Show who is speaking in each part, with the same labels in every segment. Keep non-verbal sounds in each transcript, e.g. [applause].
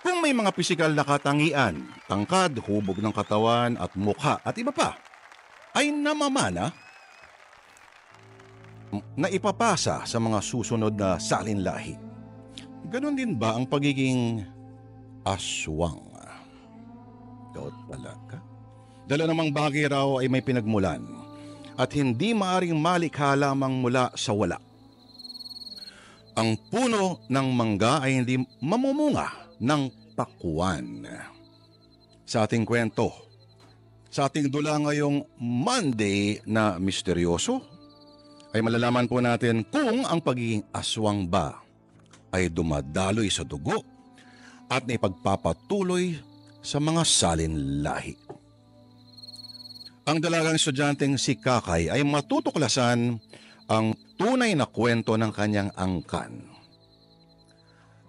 Speaker 1: Kung may mga pisikal na katangian, tangkad, hubog ng katawan at mukha at iba pa, ay namamana na ipapasa sa mga susunod na salinlahi. Ganon din ba ang pagiging aswang? Ikaw talaga? Dala namang bagay raw ay may pinagmulan at hindi maaring malikha lamang mula sa wala. Ang puno ng mangga ay hindi mamumunga ng pakuan. Sa ating kwento, sa ating dula ngayong Monday na misteryoso, ay malalaman po natin kung ang pagiging aswang ba ay dumadaloy sa dugo at naipagpapatuloy sa mga salin lahi. Ang dalagang estudyanteng si Kakay ay matutuklasan ang tunay na kwento ng kanyang angkan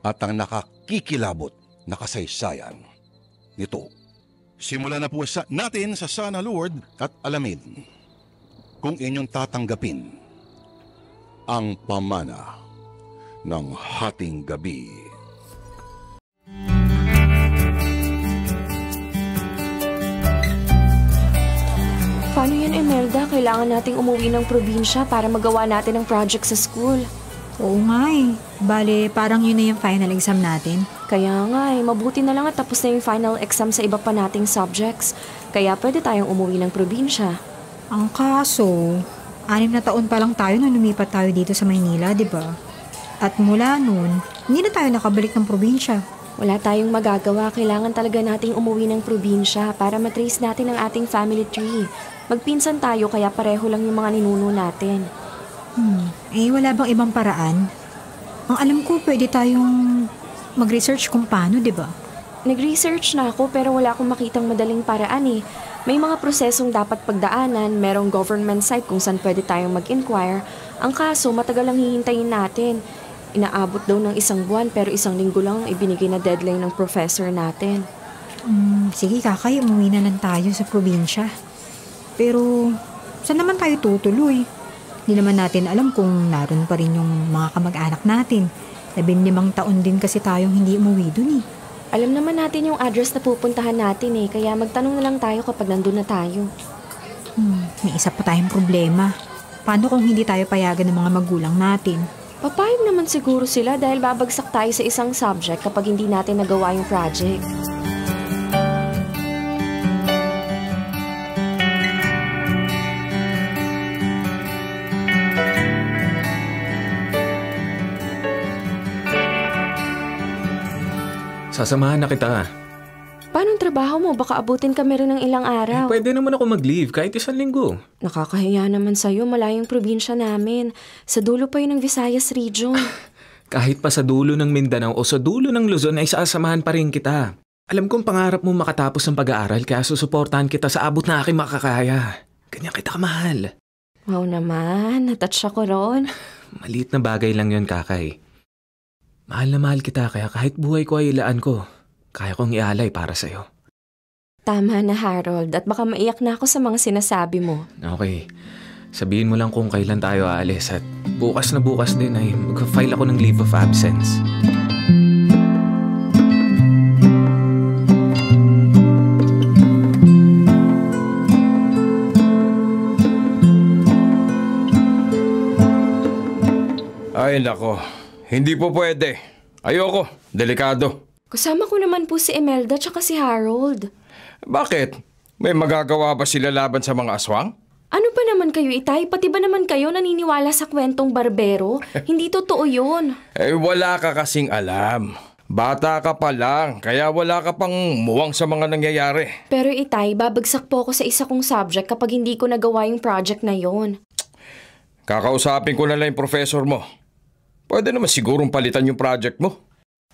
Speaker 1: at ang nakakikilabot na kasaysayan nito. Simulan na po sa, natin sa Sana Lord at alamin kung inyong tatanggapin ang pamana ng hating gabi.
Speaker 2: Paano yan, Emelda? Kailangan nating umuwi ng probinsya para magawa natin ang project sa school.
Speaker 3: Oo nga eh. Bale, parang yun na yung final exam natin.
Speaker 2: Kaya nga eh, mabuti na lang at tapos na yung final exam sa iba pa nating subjects. Kaya pwede tayong umuwi ng probinsya.
Speaker 3: Ang kaso, anim na taon pa lang tayo nung lumipat tayo dito sa Maynila, di ba? At mula noon, hindi na tayo nakabalik ng probinsya.
Speaker 2: Wala tayong magagawa. Kailangan talaga nating umuwi ng probinsya para matrace natin ang ating family tree. Magpinsan tayo kaya pareho lang yung mga ninuno natin.
Speaker 3: Hmm, eh wala bang ibang paraan? Ang alam ko, pwede tayong mag-research kung paano, di ba?
Speaker 2: Nag-research na ako pero wala akong makitang madaling paraan eh. May mga prosesong dapat pagdaanan, merong government site kung saan pwede tayong mag-inquire. Ang kaso, matagal lang hihintayin natin. Inaabot daw ng isang buwan pero isang linggo lang ang ibinigay na deadline ng professor natin.
Speaker 3: Hmm, sige kakay, umuwi na lang tayo sa probinsya. Pero, saan naman tayo tutuloy? Hindi naman natin alam kung naroon pa rin yung mga kamag-anak natin. Labinlimang taon din kasi tayong hindi umuwi dun eh.
Speaker 2: Alam naman natin yung address na pupuntahan natin eh, kaya magtanong na lang tayo kapag nandun na tayo.
Speaker 3: Hmm, may isa pa tayong problema. Paano kung hindi tayo payagan ng mga magulang natin?
Speaker 2: Papayag naman siguro sila dahil babagsak tayo sa isang subject kapag hindi natin nagawa yung project.
Speaker 4: Sasamahan na kita.
Speaker 2: Paano trabaho mo? Baka abutin kami rin ng ilang araw.
Speaker 4: Eh, pwede naman ako mag-leave kahit isang linggo.
Speaker 2: Nakakahiya naman sa'yo, malayong probinsya namin. Sa dulo pa yun ng Visayas region. [sighs]
Speaker 4: Kahit pa sa dulo ng Mindanao o sa dulo ng Luzon ay sasamahan pa rin kita. Alam kong pangarap mo makatapos ng pag-aaral kaya susuportahan kita sa abot na aking makakaya. Ganyan kita kamahal.
Speaker 2: Wow naman, natouch ako ron. [sighs]
Speaker 4: Maliit na bagay lang yon kakay. Mahal na mahal kita kaya kahit buhay ko ay ilaan ko, kaya kong ialay para sa'yo.
Speaker 2: Tama na Harold at baka maiyak na ako sa mga sinasabi mo.
Speaker 4: Okay, sabihin mo lang kung kailan tayo aalis at bukas na bukas din ay mag-file ako ng leave of absence.
Speaker 5: Ay nako, hindi po pwede. Ayoko, delikado.
Speaker 2: Kasama ko naman po si Imelda tsaka si Harold.
Speaker 5: Bakit? May magagawa ba sila laban sa mga aswang?
Speaker 2: Ano pa naman kayo, Itay? Pati ba naman kayo naniniwala sa kwentong barbero? [laughs] Hindi totoo yun.
Speaker 5: Eh wala ka kasing alam. Bata ka pa lang, kaya wala ka pang muwang sa mga nangyayari.
Speaker 2: Pero Itay, babagsak po ako sa isa kong subject kapag hindi ko nagawa yung project na yon.
Speaker 5: Kakausapin ko na lang yung professor mo. Pwede naman sigurong palitan yung project mo.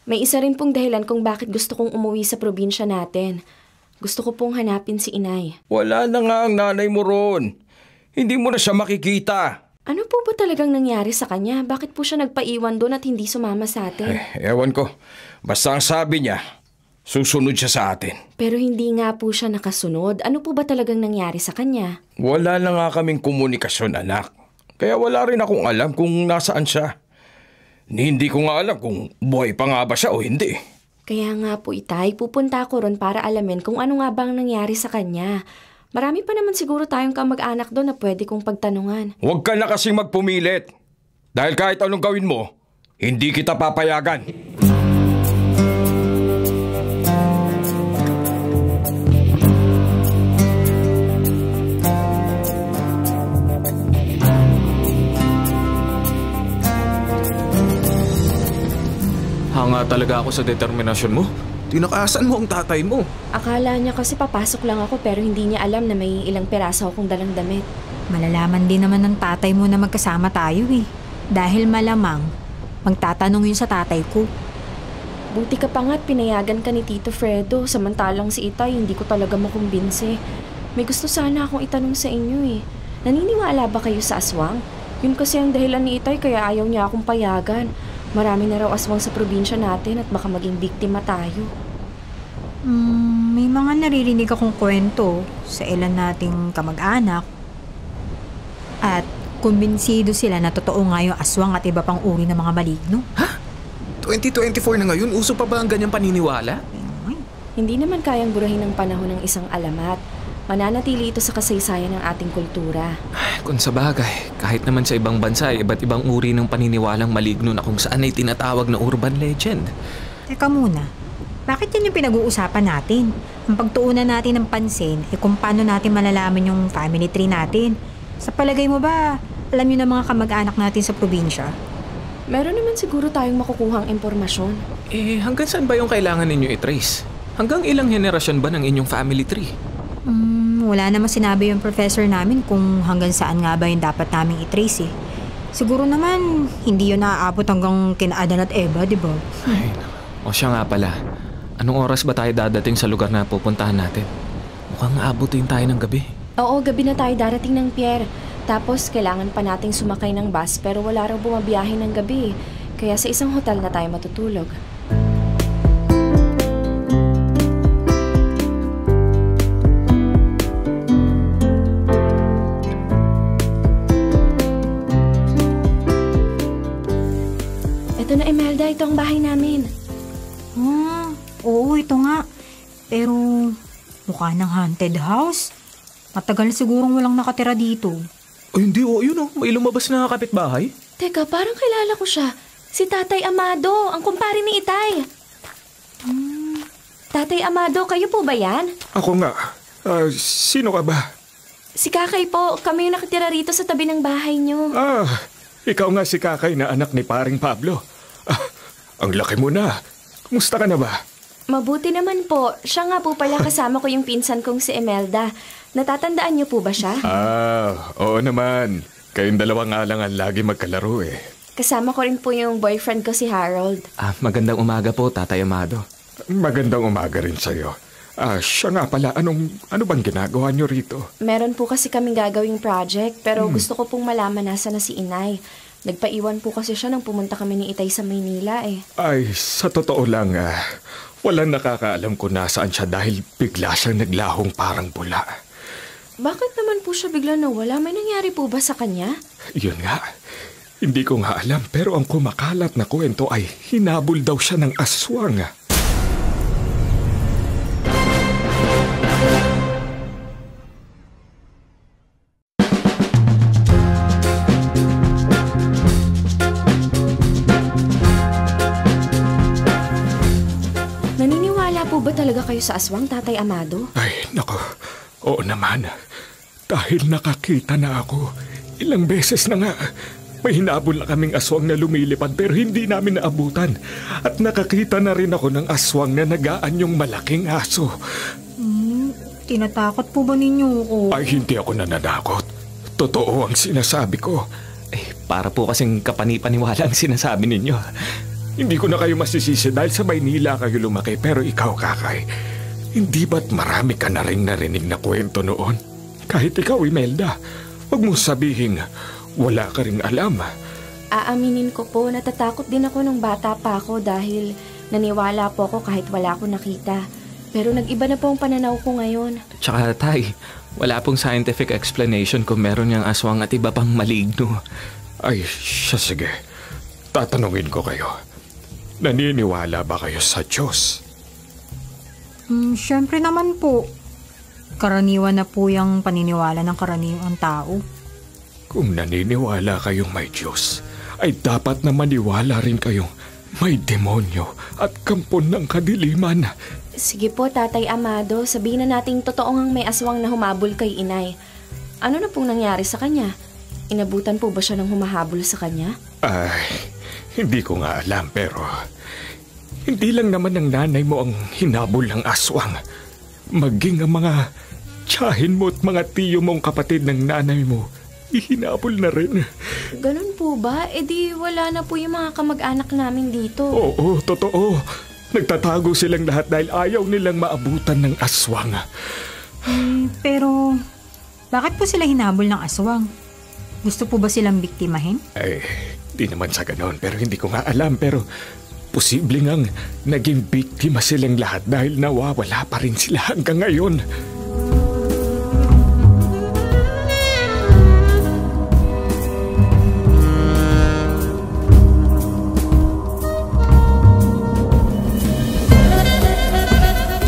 Speaker 2: May isa rin pong dahilan kung bakit gusto kong umuwi sa probinsya natin. Gusto ko pong hanapin si inay.
Speaker 5: Wala na nga ang nanay mo ron. Hindi mo na siya makikita.
Speaker 2: Ano po ba talagang nangyari sa kanya? Bakit po siya nagpaiwan doon at hindi sumama sa atin?
Speaker 5: Eh, ewan ko. Basta ang sabi niya, susunod siya sa atin.
Speaker 2: Pero hindi nga po siya nakasunod. Ano po ba talagang nangyari sa kanya?
Speaker 5: Wala na nga kaming komunikasyon, anak. Kaya wala rin akong alam kung nasaan siya. Ni Hindi ko nga alam kung buhay pa nga ba siya o hindi.
Speaker 2: Kaya nga po itay, pupunta ako ron para alamin kung ano nga bang nangyari sa kanya. Marami pa naman siguro tayong kamag-anak doon na pwede kong pagtanungan.
Speaker 5: Huwag ka na kasing magpumilit. Dahil kahit anong gawin mo, hindi kita papayagan.
Speaker 4: Hanga talaga ako sa determinasyon mo. Tinakasan mo ang tatay mo.
Speaker 2: Akala niya kasi papasok lang ako pero hindi niya alam na may ilang peraso akong dalang damit.
Speaker 3: Malalaman din naman ng tatay mo na magkasama tayo eh. Dahil malamang, magtatanong yun sa tatay ko.
Speaker 2: Buti ka pa nga't pinayagan ka ni Tito Fredo, samantalang si Itay hindi ko talaga makumbinse. May gusto sana akong itanong sa inyo eh. Naniniwala ba kayo sa aswang? Yun kasi ang dahilan ni Itay kaya ayaw niya akong payagan. Marami na raw aswang sa probinsya natin at baka maging biktima tayo.
Speaker 3: Hmm, may mga naririnig akong kwento sa ilan nating kamag-anak. At kumbinsido sila na totoo nga yung aswang at iba pang uri ng mga maligno.
Speaker 4: 2024 na ngayon, uso pa ba ang ganyang paniniwala?
Speaker 3: Ay,
Speaker 2: Hindi naman kayang burahin ng panahon ng isang alamat. Mananatili ito sa kasaysayan ng ating kultura. [sighs]
Speaker 4: Kung sa bagay, kahit naman sa ibang bansa, ay iba't ibang uri ng paniniwalang maligno na kung saan ay tinatawag na urban legend.
Speaker 3: Teka muna, bakit yan yung pinag-uusapan natin? Ang pagtuunan natin ng pansin ay kung paano natin malalaman yung family tree natin. Sa palagay mo ba, alam yun ng mga kamag-anak natin sa probinsya?
Speaker 2: Meron naman siguro tayong makukuhang impormasyon.
Speaker 4: Eh, hanggang saan ba yung kailangan ninyo i-trace? Hanggang ilang henerasyon ba ng inyong family tree?
Speaker 3: Hmm, wala naman sinabi yung professor namin kung hanggang saan nga ba yung dapat naming i-trace eh. Siguro naman, hindi yun naaabot hanggang kina Adan at Eva, di ba?
Speaker 4: Ay, o siya nga pala. Anong oras ba tayo dadating sa lugar na pupuntahan natin? Mukhang aabutin tayo ng gabi.
Speaker 2: Oo, gabi na tayo darating ng Pierre. Tapos, kailangan pa nating sumakay ng bus pero wala raw bumabiyahe ng gabi. Kaya sa isang hotel na tayo matutulog.
Speaker 3: Mukha ng haunted house. Matagal sigurong walang nakatira dito.
Speaker 4: Ay, hindi oh. Yun oh. May lumabas na kapitbahay.
Speaker 2: Teka, parang kilala ko siya. Si Tatay Amado, ang kumpare ni Itay. Tatay Amado, kayo po ba yan?
Speaker 6: Ako nga. Ah, sino ka ba?
Speaker 2: Si Kakay po, kami yung nakatira rito sa tabi ng bahay niyo.
Speaker 6: Ah, ikaw nga si Kakay na anak ni paring Pablo. Ah, ang laki mo na. Kumusta ka na ba?
Speaker 2: Mabuti naman po. Siya nga po pala kasama ko yung pinsan kong si Emelda. Natatandaan niyo po ba siya?
Speaker 6: Ah, oo naman. Kayong dalawa nga lang ang lagi magkalaro eh.
Speaker 2: Kasama ko rin po yung boyfriend ko si Harold.
Speaker 4: Ah, magandang umaga po, Tatay Amado.
Speaker 6: Magandang umaga rin sa'yo. Ah, siya nga pala, anong, ano bang ginagawa niyo rito?
Speaker 2: Meron po kasi kaming gagawing project, pero gusto ko pong malaman nasa na si Inay. Nagpaiwan po kasi siya nang pumunta kami ni Itay sa Maynila eh.
Speaker 6: Ay, sa totoo lang, ah, walang nakakaalam kung nasaan siya dahil bigla siyang naglahong parang bula.
Speaker 2: Bakit naman po siya bigla nawala? May nangyari po ba sa kanya?
Speaker 6: Yun nga. Hindi ko nga alam pero ang kumakalat na kwento ay hinabol daw siya ng aswang.
Speaker 2: Kayo sa aswang, Tatay Amado?
Speaker 6: Ay, nako. Oo naman. Dahil nakakita na ako. Ilang beses na nga. May hinabol na kaming aswang na lumilipad pero hindi namin naabutan. At nakakita na rin ako ng aswang na nagaan yung malaking aso.
Speaker 3: Hmm, tinatakot po ba ninyo ako?
Speaker 6: Ay, hindi ako nananakot. Totoo ang sinasabi ko.
Speaker 4: Eh, para po kasing kapanipaniwala ang sinasabi ninyo.
Speaker 6: Hindi ko na kayo masisisi dahil sa Maynila kayo lumaki pero ikaw, Kakay. Hindi ba't marami ka na rin narinig na kwento noon? Kahit ikaw, Imelda, huwag mo sabihin wala ka rin alam.
Speaker 2: Aaminin ko po, natatakot din ako nung bata pa ako dahil naniwala po ako kahit wala akong nakita. Pero nag-iba na po ang pananaw ko ngayon.
Speaker 4: Tsaka, Tay, wala pong scientific explanation kung meron niyang aswang at iba pang maligno.
Speaker 6: Ay, siya sige. Tatanungin ko kayo. Naniniwala ba kayo sa Diyos?
Speaker 3: Hmm, syempre naman po. Karaniwan na po yung paniniwala ng karaniwang tao.
Speaker 6: Kung naniniwala kayong may Diyos, ay dapat na maniwala rin kayong may demonyo at kampon ng kadiliman.
Speaker 2: Sige po, Tatay Amado, sabihin na nating totoo ngang may aswang na humabol kay inay. Ano na pong nangyari sa kanya? Inabutan po ba siya ng humahabol sa kanya?
Speaker 6: Ay, hindi ko nga alam pero hindi lang naman ng nanay mo ang hinabol ng aswang. Maging ang mga tiyahin mo at mga tiyo mong kapatid ng nanay mo, ihinabol na rin.
Speaker 2: Ganun po ba? E di wala na po yung mga kamag-anak namin dito.
Speaker 6: Oo, totoo. Nagtatago silang lahat dahil ayaw nilang maabutan ng aswang.
Speaker 3: Eh, pero bakit po sila hinabol ng aswang? Gusto po ba silang biktimahin?
Speaker 6: Ay, di naman sa ganon pero hindi ko nga alam pero posible ngang naging biktima silang lahat dahil nawawala pa rin sila hanggang ngayon.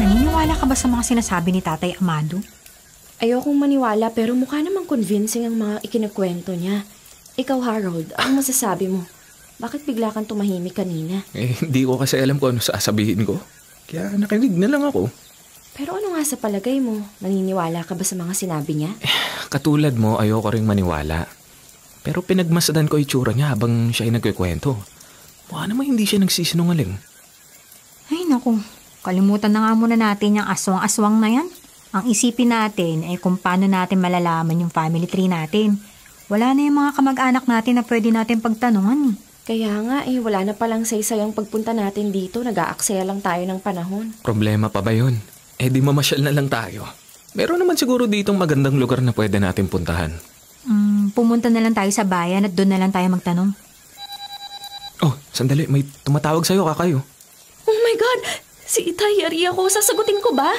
Speaker 3: Naniniwala ka ba sa mga sinasabi ni Tatay Amado?
Speaker 2: Ayokong maniwala pero mukha namang convincing ang mga ikinakwento niya. Ikaw, Harold, ang masasabi mo? Bakit bigla kang tumahimik kanina?
Speaker 4: Eh, hindi ko kasi alam kung ano sasabihin ko. Kaya nakinig na lang ako.
Speaker 2: Pero ano nga sa palagay mo? Naniniwala ka ba sa mga sinabi niya?
Speaker 4: Katulad mo, ayoko ring maniwala. Pero pinagmasdan ko itsura niya habang siya ay nagkikwento. Mukha naman hindi siya nagsisinungaling.
Speaker 3: Ay naku, kalimutan na nga muna natin yung aswang-aswang na yan. Ang isipin natin ay kung paano natin malalaman yung family tree natin. Wala na yung mga kamag-anak natin na pwede natin pagtanungan eh.
Speaker 2: Kaya nga eh, wala na palang saysayang pagpunta natin dito. Nag-aaksaya lang tayo ng panahon.
Speaker 4: Problema pa ba yun? Eh di mamasyal na lang tayo. Meron naman siguro ditong magandang lugar na pwede natin puntahan.
Speaker 3: Mm, pumunta na lang tayo sa bayan at doon na lang tayo magtanong.
Speaker 4: Oh, sandali. May tumatawag sa'yo, kakayo.
Speaker 2: Oh my God! Si Itay, yari ako. Sasagutin ko ba?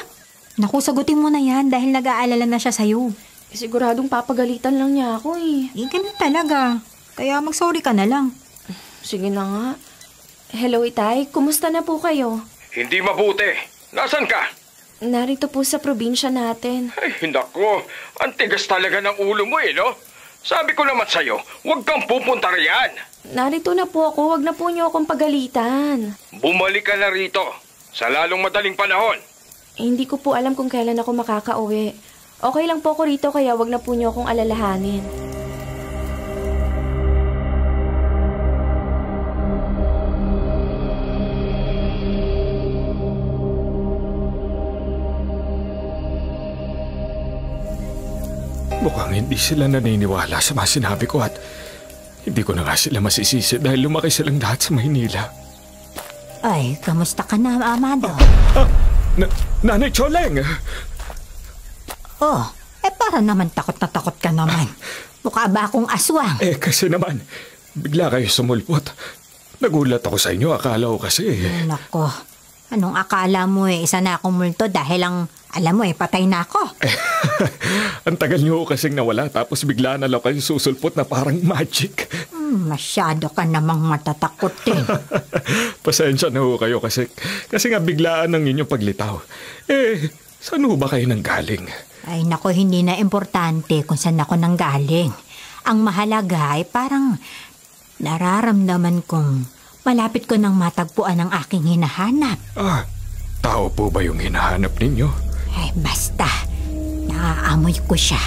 Speaker 3: Naku, sagutin mo na yan dahil nag-aalala na siya sa'yo.
Speaker 2: Eh, siguradong papagalitan lang niya ako eh.
Speaker 3: Eh, ganun talaga. Kaya mag-sorry ka na lang.
Speaker 2: Sige na nga. Hello, Itay. Kumusta na po kayo?
Speaker 5: Hindi mabuti. Nasaan ka?
Speaker 2: Narito po sa probinsya natin.
Speaker 5: Ay, nako. Ang tigas talaga ng ulo mo eh, no? Sabi ko naman sa'yo, huwag kang pupunta riyan.
Speaker 2: Narito na po ako. Huwag na po niyo akong pagalitan.
Speaker 5: Bumalik ka na rito. Sa lalong madaling panahon.
Speaker 2: Eh, hindi ko po alam kung kailan ako makakauwi. Okay lang po ako rito kaya wag na po niyo akong alalahanin.
Speaker 6: Mukhang hindi sila naniniwala sa mga sinabi ko at hindi ko na nga sila masisisi dahil lumaki silang lahat sa Maynila.
Speaker 3: Ay, kamusta ka na, Amado?
Speaker 6: Ah, na, Nanay Choleng!
Speaker 3: Oh, eh para naman takot na takot ka naman. [laughs] Mukha ba akong aswang?
Speaker 6: Eh kasi naman, bigla kayo sumulpot. Nagulat ako sa inyo, akala ko kasi...
Speaker 3: Nako, anong akala mo eh, isa na akong multo dahil ang, alam mo eh, patay na ako. [laughs]
Speaker 6: Ang tagal niyo kasing nawala tapos bigla na lang kayo susulpot na parang magic.
Speaker 3: Hmm, masyado ka namang matatakot din. [laughs]
Speaker 6: Pasensya na ho kayo kasi, kasi nga biglaan ng inyong paglitaw. Eh, saan ho ba kayo nang galing?
Speaker 3: Ay nako, hindi na importante kung saan ako nanggaling. Ang mahalaga ay parang nararamdaman kong malapit ko nang matagpuan ang aking hinahanap.
Speaker 6: Ah, tao po ba yung hinahanap ninyo?
Speaker 3: Ay basta, naaamoy ko siya.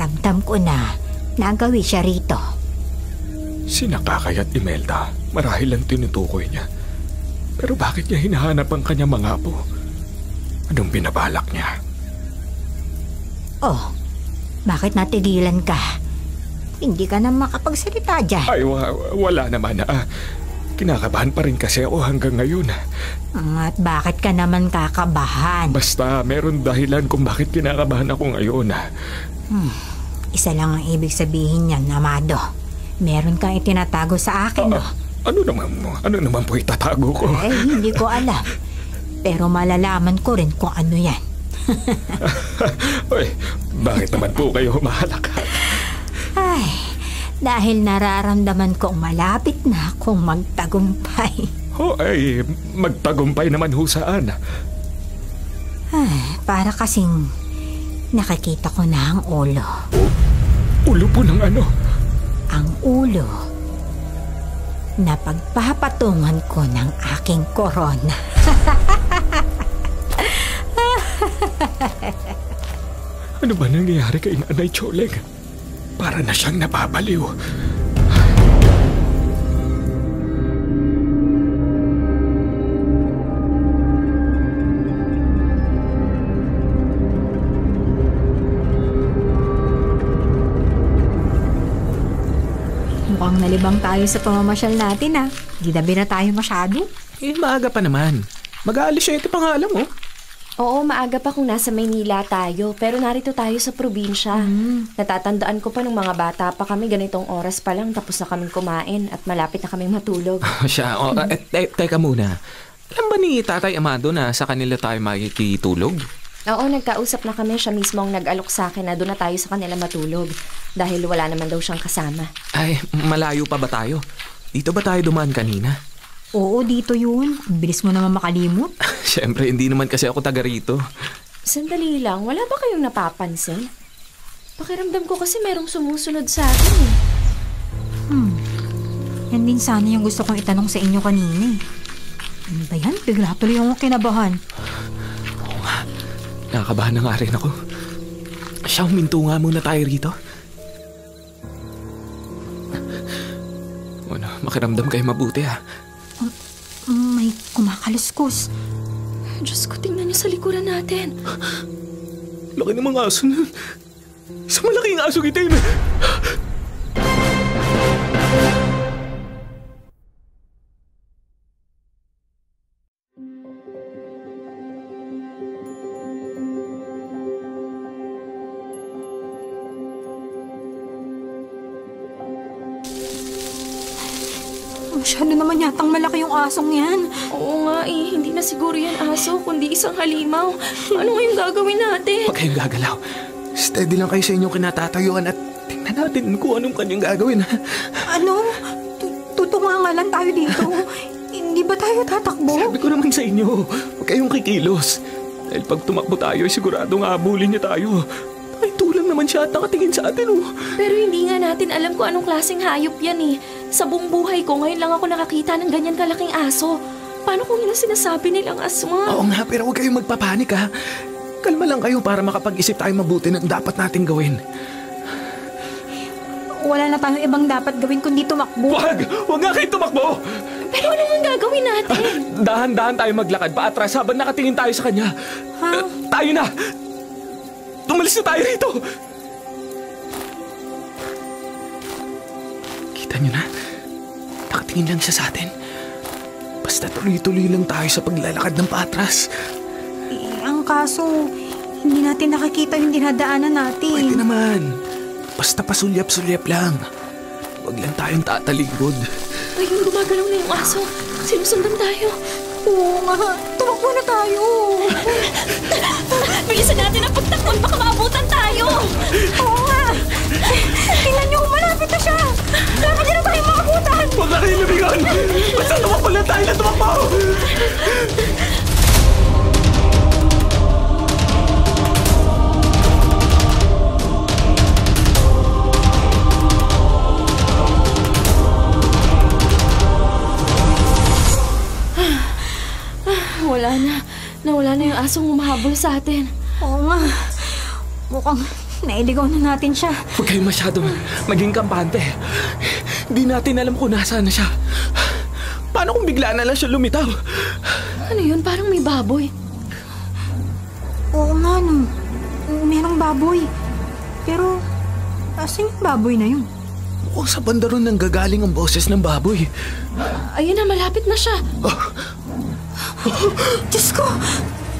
Speaker 3: Ramdam ko na nagawi siya rito.
Speaker 6: Si Nakakay at Imelda, marahil lang tinutukoy niya. Pero bakit niya hinahanap ang kanyang mga apo? Anong binabalak niya?
Speaker 3: Oh, bakit natigilan ka? Hindi ka na makapagsalita dyan.
Speaker 6: Ay, wa- wala naman. Ah, kinakabahan pa rin kasi ako hanggang ngayon.
Speaker 3: At bakit ka naman kakabahan?
Speaker 6: Basta meron dahilan kung bakit kinakabahan ako ngayon.
Speaker 3: Isa lang ang ibig sabihin niyan, Amado. Meron kang itinatago sa akin, no?
Speaker 6: Ah, ano naman mo? Ano naman po itatago ko?
Speaker 3: Eh, hindi ko alam. [laughs] Pero malalaman ko rin kung ano yan. [laughs]
Speaker 6: Uy, bakit naman po kayo humahalak?
Speaker 3: Ay, dahil nararamdaman kong malapit na akong magtagumpay.
Speaker 6: O ay magtagumpay naman ho saan.
Speaker 3: Para kasing nakikita ko na ang ulo.
Speaker 6: Ulo po ng ano?
Speaker 3: Ang ulo na pagpapatungan ko ng aking korona. [laughs] [laughs]
Speaker 6: Ano ba nangyayari kay Nanay Choleg? Para na siyang napapaliw.
Speaker 3: Mukhang nalibang tayo sa pamamasyal natin ah. Gidabi na tayo masyado.
Speaker 4: Eh, maaga pa naman. Mag-aalis siya ito pa nga alam mo.
Speaker 2: Oo, maaga pa kung nasa Maynila tayo, pero narito tayo sa probinsya. Natatandaan ko pa nung mga bata pa kami, ganitong oras pa lang tapos na kaming kumain at malapit na kaming matulog. [laughs]
Speaker 4: siya, oh, eh, te- teka muna. Alam ba ni Tatay Amado na sa kanila tayo makikitulog?
Speaker 2: Oo, nagkausap na kami, siya mismo ang nag-alok sa akin na doon na tayo sa kanila matulog dahil wala naman daw siyang kasama.
Speaker 4: Ay, malayo pa ba tayo? Dito ba tayo dumaan kanina?
Speaker 3: Oo, dito yun. Ang bilis mo naman makalimot. [laughs]
Speaker 4: Siyempre, hindi naman kasi ako taga rito.
Speaker 2: Sandali lang, wala ba kayong napapansin? Pakiramdam ko kasi merong sumusunod sa akin eh.
Speaker 3: Yan din sana yung gusto kong itanong sa inyo kanina eh. Ano ba yan? Bigla tuloy yung kinabahan.
Speaker 4: Nakakabahan na nga rin ako. Siya, huminto nga muna tayo rito. Ano, makiramdam kayo mabuti ha.
Speaker 3: May kumakaluskos.
Speaker 2: Diyos ko, tingnan niyo sa likuran natin.
Speaker 4: Laki ng mga aso na. Sa malaking aso itim.
Speaker 3: Masyado yung asong yan.
Speaker 2: Oo nga eh, hindi na siguro yan aso, kundi isang halimaw. Ano ngayong gagawin natin?
Speaker 4: Huwag kayong gagalaw. Steady lang kayo sa inyong kinatatayuan at tingnan natin kung anong kanyang gagawin.
Speaker 3: Ano? Tu- Tutunga nga lang tayo dito. [laughs] Hindi ba tayo tatakbo?
Speaker 4: Sabi ko naman sa inyo, huwag kayong kikilos. Dahil pag tumakbo tayo, ay siguradong abulin niya tayo. Ay, tulang naman siya at nakatingin sa atin, oh.
Speaker 2: Pero hindi nga natin alam kung anong klaseng hayop yan eh. Sa buong buhay ko, ngayon lang ako nakakita ng ganyan kalaking aso. Paano kung yun ang sinasabi nilang aswang?
Speaker 4: Oo nga, pero huwag kayong magpapanik, ha. Kalma lang kayo para makapag-isip tayo mabuti ng dapat nating gawin.
Speaker 3: Wala na tayong ibang dapat gawin kundi tumakbo.
Speaker 4: Huwag! Huwag nga kayo tumakbo!
Speaker 2: Pero ano nga gagawin natin?
Speaker 4: Dahan-dahan tayo maglakad paatras habang nakatingin tayo sa kanya.
Speaker 3: Ha?
Speaker 4: Eh, tayo na! Tumalis na tayo rito! Kita niyo na? Nakatingin lang siya sa atin. Basta tuloy-tuloy lang tayo sa paglalakad ng paatras.
Speaker 3: Eh, ang kaso, hindi natin nakakita yung dinadaanan natin.
Speaker 4: Pwede naman. Basta pasulyap-sulyap lang. Huwag lang tayong tatalikod.
Speaker 2: Ayun, gumagalaw na yung aso. Sinusundan tayo.
Speaker 3: Oo nga, tumakbo na tayo.
Speaker 2: Bilisan natin ang pagtakon, baka maabutan tayo.
Speaker 3: Oo nga. Tingnan niyo, malapit na siya. Dapat na tayo makabutan.
Speaker 4: Huwag na kayo lumingon! Basta tumakbo lang tayo na tumakbo!
Speaker 2: Wala na. Nawala na yung asong humahabol sa atin.
Speaker 3: Oo nga. Mukhang nailigaw na natin siya.
Speaker 4: Huwag kayong masyado maging kampante. Hindi natin alam kung nasaan na siya. Paano kung bigla na lang siya lumitaw?
Speaker 2: Ano yun? Parang may baboy.
Speaker 3: Oo nga, no. Merong baboy. Pero, asan yung baboy na yun?
Speaker 4: Mukhang sa banda ron nang gagaling ang boses ng baboy.
Speaker 2: Ayun na, malapit na siya. [gasps]
Speaker 3: Diyos ko!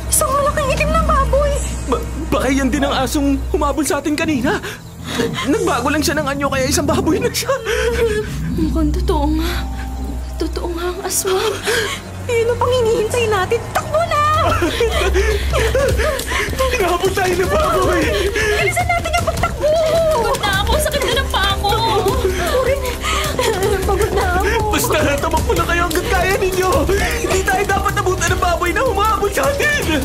Speaker 3: Isang malaking itim na baboy!
Speaker 4: Ba- baka yan din ang asong humabol sa atin kanina. Nagbago lang siya ng anyo kaya isang baboy na siya.
Speaker 2: Mukhang totoo nga. Totoo nga ang aswang.
Speaker 3: Yun ang pang hinihintay natin. Takbo na!
Speaker 4: Tinapon tayo ng baboy.
Speaker 3: Bilisan natin yung pagtakbo!
Speaker 2: Pagod na ako, sakit na ng paa ko.
Speaker 3: Pagod na ako.
Speaker 4: Basta, tamakbo na kayo hanggang kaya ninyo! Hindi tayo dapat nabutan ng baboy na humabol sa atin!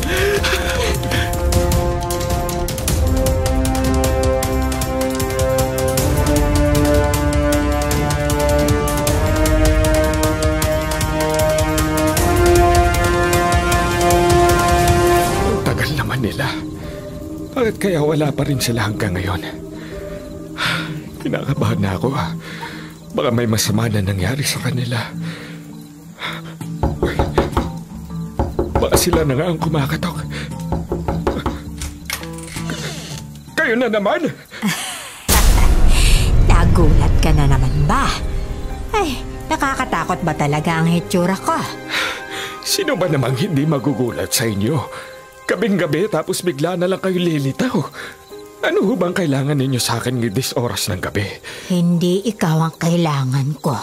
Speaker 6: Kaya wala pa rin sila hanggang ngayon? Kinakabahan na ako. Baka may masama na nangyari sa kanila. Baka sila na nga ang kumakatok. Kayo na naman! [laughs]
Speaker 3: Nagulat ka na naman ba? Ay, nakakatakot ba talaga ang hitsura ko?
Speaker 6: Sino ba namang hindi magugulat sa inyo? Gabing-gabi tapos bigla na lang kayo lilitaw. Ano ho bang kailangan ninyo sa akin ngidis oras ng gabi?
Speaker 3: Hindi ikaw ang kailangan ko,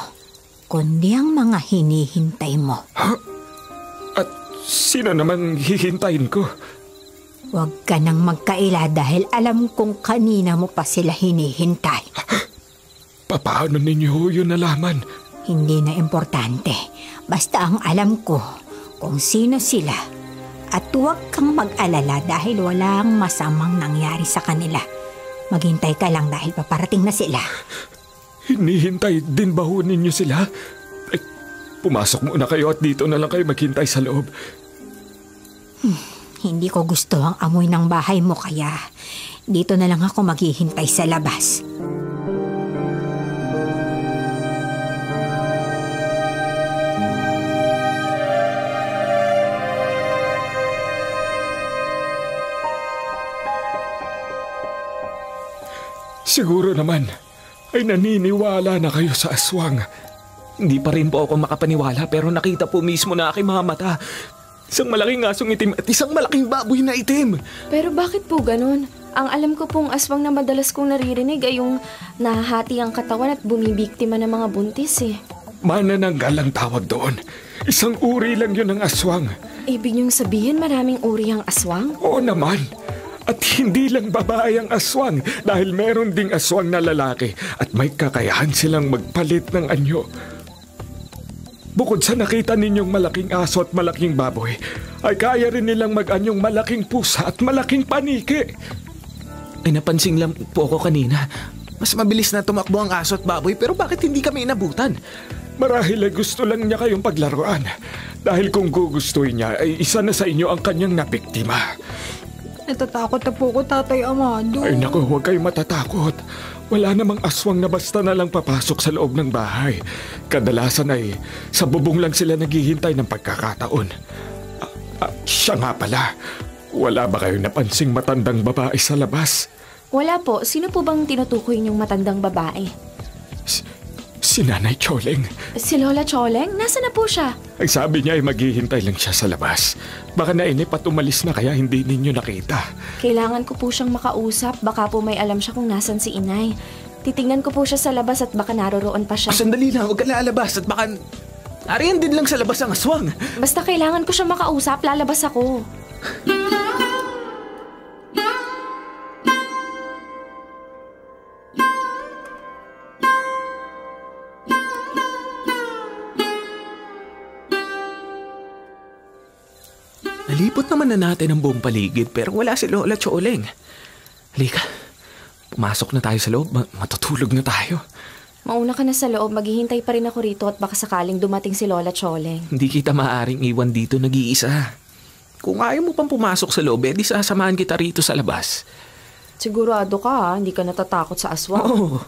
Speaker 3: kundi ang mga hinihintay mo.
Speaker 6: At sino naman hihintayin ko?
Speaker 3: Huwag ka nang magkaila dahil alam kong kanina mo pa sila hinihintay.
Speaker 6: Paano ninyo ho yun nalaman?
Speaker 3: Hindi na importante. Basta ang alam ko kung sino sila. At huwag kang mag-alala dahil walang masamang nangyari sa kanila. Maghintay ka lang dahil paparating na sila.
Speaker 6: Hinihintay din ba ho ninyo sila? Eh, pumasok muna kayo at dito na lang kayo maghintay sa loob.
Speaker 3: Hindi ko gusto ang amoy ng bahay mo kaya dito na lang ako maghihintay sa labas.
Speaker 6: Siguro naman ay naniniwala na kayo sa aswang.
Speaker 4: Hindi pa rin po ako makapaniwala pero nakita po mismo na aking mga mata. Isang malaking asong itim at isang malaking baboy na itim.
Speaker 2: Pero bakit po ganun? Ang alam ko pong aswang na madalas kong naririnig ay yung nahahati ang katawan at bumibiktima ng mga buntis eh.
Speaker 6: Manananggal ang tawag doon. Isang uri lang yun ng aswang.
Speaker 2: Ibig niyong sabihin maraming uri ang aswang?
Speaker 6: Oo naman. At hindi lang babae ang aswang dahil meron ding aswang na lalaki at may kakayahan silang magpalit ng anyo. Bukod sa nakita ninyong malaking aso at malaking baboy, ay kaya rin nilang mag-anyong malaking pusa at malaking paniki.
Speaker 4: Ay napansin lang po ako kanina. Mas mabilis na tumakbo ang aso at baboy pero bakit hindi kami inabutan?
Speaker 6: Marahil ay gusto lang niya kayong paglaruan. Dahil kung gugustuhin niya, ay isa na sa inyo ang kanyang nabiktima.
Speaker 3: Natatakot na po ko, Tatay Amado.
Speaker 6: Ay naku, huwag kayong matatakot. Wala namang aswang na basta na lang papasok sa loob ng bahay. Kadalasan ay sa bubong lang sila naghihintay ng pagkakataon. Ah, ah, siya nga pala. Wala ba kayong napansing matandang babae sa labas?
Speaker 2: Wala po. Sino po bang tinutukoy niyong matandang babae?
Speaker 6: Si Nanay Choleng.
Speaker 2: Si Lola Choleng? Nasaan na po siya?
Speaker 6: Ang sabi niya ay maghihintay lang siya sa labas. Baka nainip at umalis na kaya hindi ninyo nakita.
Speaker 2: Kailangan ko po siyang makausap. Baka po may alam siya kung nasan si inay. Titingnan ko po siya sa labas at baka naroroon pa siya.
Speaker 4: Sandali lang, huwag ka lalabas at baka... Ariyan din lang sa labas ang aswang.
Speaker 2: Basta kailangan ko siya makausap, lalabas ako.
Speaker 4: Na natin ang buong paligid pero wala si Lola Choleng. Halika, pumasok na tayo sa loob. Ma- matutulog na tayo.
Speaker 2: Mauna ka na sa loob, maghihintay pa rin ako rito at baka sakaling dumating si Lola Choleng.
Speaker 4: Hindi kita maaring iwan dito nag-iisa. Kung ayaw mo pang pumasok sa loob, edi sasamahan kita rito sa labas.
Speaker 2: Sigurado ka ha, hindi ka natatakot sa aswang.
Speaker 4: Oo.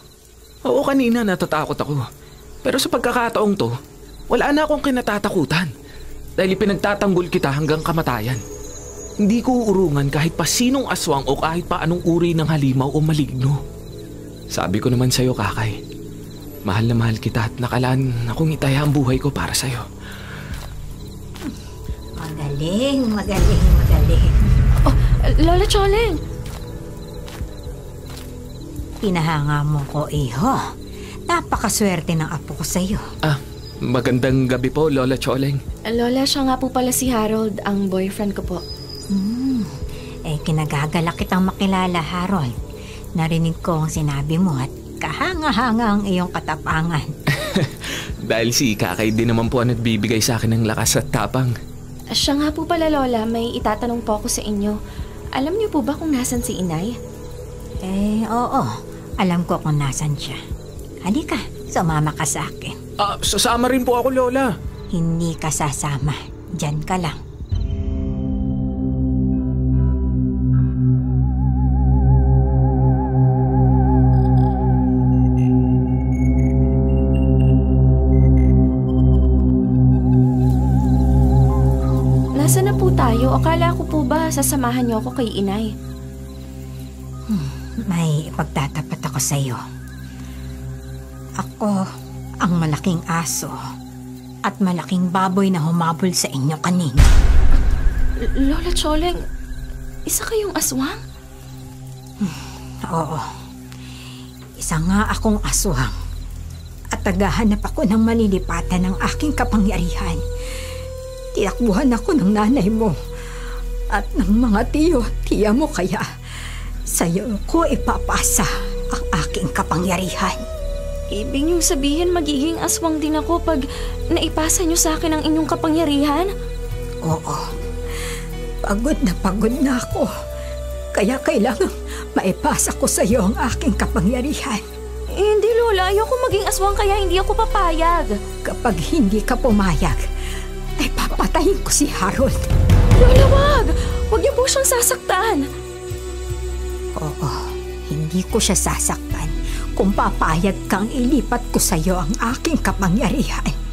Speaker 4: Oo, kanina natatakot ako. Pero sa pagkakataong to, wala na akong kinatatakutan. Dahil pinagtatanggol kita hanggang kamatayan. Hindi ko uurungan kahit pa sinong aswang o kahit pa anong uri ng halimaw o maligno. Sabi ko naman sa'yo, kakay. Mahal na mahal kita at nakalaan akong itaya ang buhay ko para sa'yo.
Speaker 3: Magaling, magaling, magaling.
Speaker 2: Oh, Lola Choleng!
Speaker 3: Pinahanga mo ko, iho. Napakaswerte ng apo ko sa'yo.
Speaker 4: Ah, magandang gabi po, Lola Choleng.
Speaker 2: Lola, siya nga po pala si Harold, ang boyfriend ko po.
Speaker 3: Eh, kinagagalak kitang makilala, Harold. Narinig ko ang sinabi mo at kahanga-hanga ang iyong katapangan. [laughs]
Speaker 4: Dahil si Kakay din naman po ang nagbibigay sa akin ng lakas at tapang.
Speaker 2: Siya nga po pala, Lola, may itatanong po ako sa inyo. Alam niyo po ba kung nasan si Inay?
Speaker 3: Eh, oo. Alam ko kung nasan siya. Halika, sumama ka sa akin.
Speaker 4: Ah, sasama rin po ako, Lola.
Speaker 3: Hindi ka sasama. Diyan ka lang.
Speaker 2: Sasamahan niyo ako kay Inay?
Speaker 3: May pagtatapat ako sa iyo. Ako ang malaking aso at malaking baboy na humabol sa inyo kanina.
Speaker 2: Lola Choleng, isa kayong aswang?
Speaker 3: Oo. Isa nga akong aswang. At tagahanap ako ng malilipatan ng aking kapangyarihan. Tinakbuhan ako ng nanay mo. At ng mga tiyo, tiya mo kaya. Sa'yo ko ipapasa ang aking kapangyarihan.
Speaker 2: Ibig niyong sabihin magiging aswang din ako pag naipasa niyo sa akin ang inyong kapangyarihan?
Speaker 3: Oo. Pagod na pagod na ako. Kaya kailangan maipasa ko sa iyo ang aking kapangyarihan.
Speaker 2: Eh, hindi Lola, ayoko maging aswang kaya hindi ako papayag.
Speaker 3: Kapag hindi ka pumayag, ay papatayin ko si Harold.
Speaker 2: Lola, wag! Huwag niyo po siyang sasaktan.
Speaker 3: Oo, hindi ko siya sasaktan kung papayag kang ilipat ko sa iyo ang aking kapangyarihan.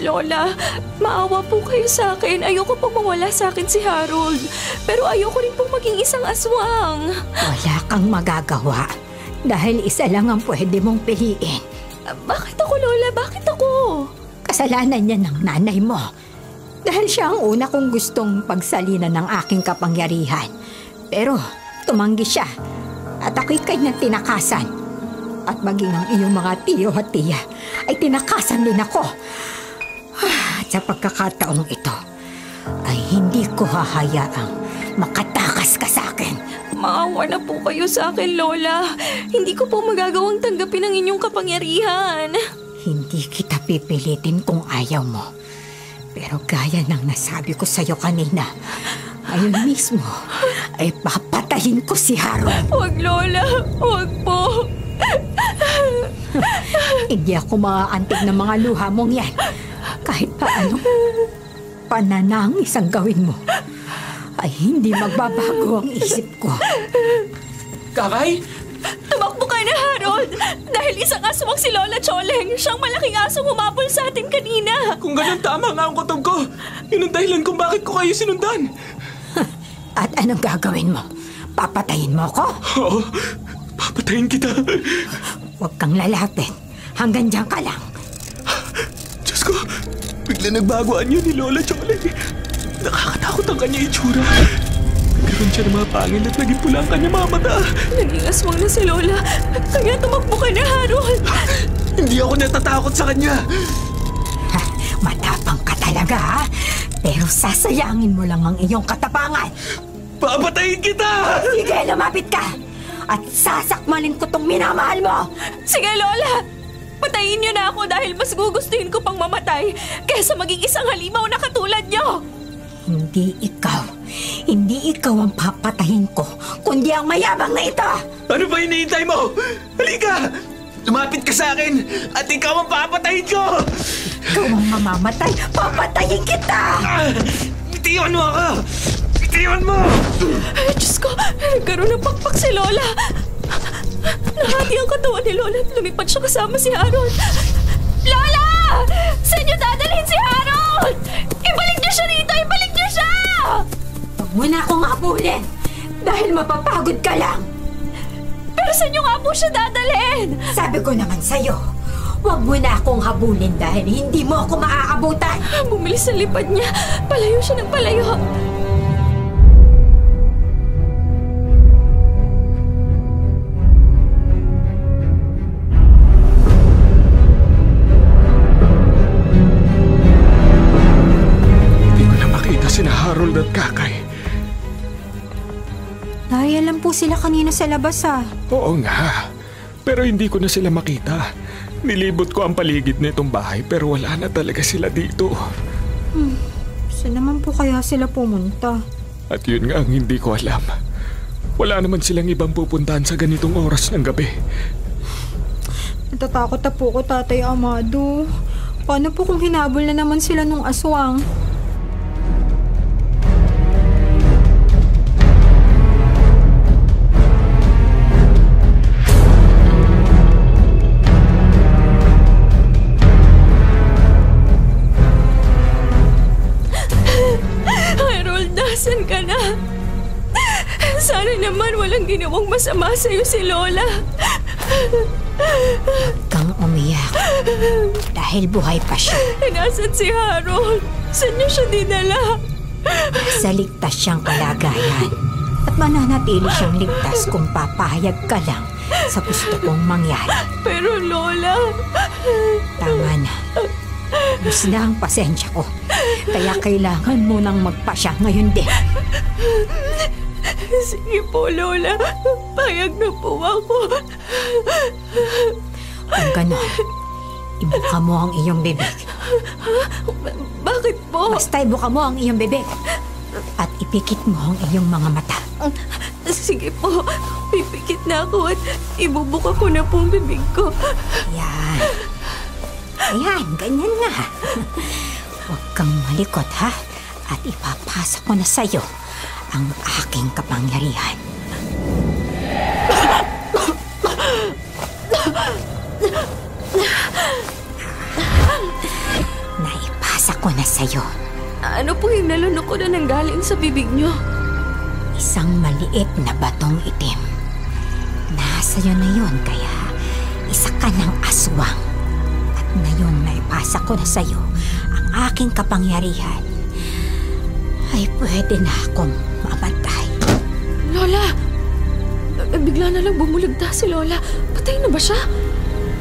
Speaker 2: Please, Lola. Maawa po kayo sa akin. Ayoko pong mawala sa akin si Harold. Pero ayoko rin pong maging isang aswang.
Speaker 3: Wala kang magagawa dahil isa lang ang pwede mong piliin.
Speaker 2: Bakit ako, Lola? Bakit ako?
Speaker 3: Kasalanan niya ng nanay mo. Dahil siya ang una kong gustong pagsalinan ng aking kapangyarihan. Pero tumanggi siya at ako'y kanyang tinakasan. At maging ang iyong mga tiyo at tiya ay tinakasan din ako. Sa pagkakataong ito ay hindi ko hahayaang makatakas ka sa akin.
Speaker 2: Maawa na po kayo sa akin, Lola. Hindi ko po magagawang tanggapin ang inyong kapangyarihan.
Speaker 3: Hindi kita pipilitin kung ayaw mo. Pero gaya ng nasabi ko sa'yo kanina, ngayon mismo ay papatayin ko si Harold.
Speaker 2: Huwag, Lola. Huwag po.
Speaker 3: Hindi ako maaantig ng mga luha mong yan. Kahit paano, pananangis ang gawin mo. Ay hindi magbabago ang isip ko.
Speaker 4: Kakay?
Speaker 2: Tumakbo ka na, Harold. Dahil isang aswang si Lola Choleng. Siyang malaking asong humabol sa atin kanina.
Speaker 4: Kung ganun tama nga ang kutob ko. Yun ang dahilan kung bakit ko kayo sinundan. [laughs]
Speaker 3: At anong gagawin mo? Papatayin mo ako?
Speaker 6: Oo, papatayin kita.
Speaker 3: Huwag kang lalapit. Hanggang diyan ka lang.
Speaker 6: Bigla nagbago anyo ni Lola Chole. Nakakatakot ang kanya itsura. Nagkaroon siya ng mga pangil at naging pula ang kanya mga mata.
Speaker 2: Naging aswang na si Lola. Kaya tumakbo ka na, Harold.
Speaker 6: Hindi ako natatakot sa kanya.
Speaker 3: Ha, matapang ka talaga, ha? Pero sasayangin mo lang ang iyong katapangan.
Speaker 6: Papatayin kita!
Speaker 3: Sige, lumapit ka! At sasakmalin ko tong minamahal mo!
Speaker 2: Sige, Lola. Patayin niyo na ako dahil mas gugustuhin ko pang mamatay kaysa maging isang halimaw na katulad niyo.
Speaker 3: Hindi ikaw. Hindi ikaw ang papatayin ko, kundi ang mayabang na ito!
Speaker 6: Ano ba hinihintay mo? Halika! Lumapit ka sa akin at ikaw ang papatayin ko!
Speaker 3: Ikaw ang mamamatay, papatayin kita!
Speaker 6: Ah! Bitiwan mo ako! Bitiwan mo!
Speaker 2: Ay, Diyos ko, nagkaroon ng pakpak si Lola. Nahati ang katawan ni Lola at lumipad siya kasama si Harold. Lola! Saan niyo dadalhin si Harold? Ibalik niyo siya rito! Ibalik niyo siya!
Speaker 3: Huwag mo na akong habulin dahil mapapagod ka lang.
Speaker 2: Pero saan niyo nga po siya dadalhin?
Speaker 3: Sabi ko naman sa'yo, huwag mo na akong habulin dahil hindi mo ako maaabutan.
Speaker 2: Bumilis ang lipad niya. Palayo siya ng palayo.
Speaker 3: Harold at Kakay. Naya lang po sila kanina sa labas ah.
Speaker 6: Oo nga. Pero hindi ko na sila makita. Nilibot ko ang paligid nitong bahay pero wala na talaga sila dito. Hmm.
Speaker 3: Saan naman po kaya sila pumunta?
Speaker 6: At yun nga ang hindi ko alam. Wala naman silang ibang pupuntahan sa ganitong oras ng gabi.
Speaker 3: Natatakot na po ko, Tatay Amado. Paano po kung hinabol na naman sila nung aswang?
Speaker 2: Ginawang masama sa'yo si Lola.
Speaker 3: Kang umiyak. Dahil buhay pa siya.
Speaker 2: Nasaan si Harold? Saan niya siya dinala?
Speaker 3: Sa ligtas siyang kalagayan. At mananatili siyang ligtas kung papahayag ka lang sa gusto kong mangyari.
Speaker 2: Pero Lola,
Speaker 3: Tama na. Bus na ang pasensya ko. Kaya kailangan mo nang magpasya ngayon din.
Speaker 2: Sige po Lola. Payag na po ako.
Speaker 3: Kung ganon, ibuka mo ang iyong bibig.
Speaker 2: Ba- bakit po?
Speaker 3: Basta ibuka mo ang iyong bibig. At ipikit mo ang iyong mga mata.
Speaker 2: Sige po, pipikit na ako at ibubuka ko na po ang bibig ko.
Speaker 3: Yan. Ayan, ganyan nga. Huwag kang malikot, ha? At ipapasa ko na sa'yo ang aking kapangyarihan. Naipasa ko na sa'yo
Speaker 2: Ano po yung nalunok ko na nanggaling sa bibig niyo?
Speaker 3: isang maliit na batong itim. Nasa iyo na yun, kaya isa ka ng aswang. At ngayon naipasa ko na sa iyo ang aking kapangyarihan. Ay pwede na akong mamatay.
Speaker 2: Lola! Bigla na lang bumulagta si Lola. Patay na ba siya?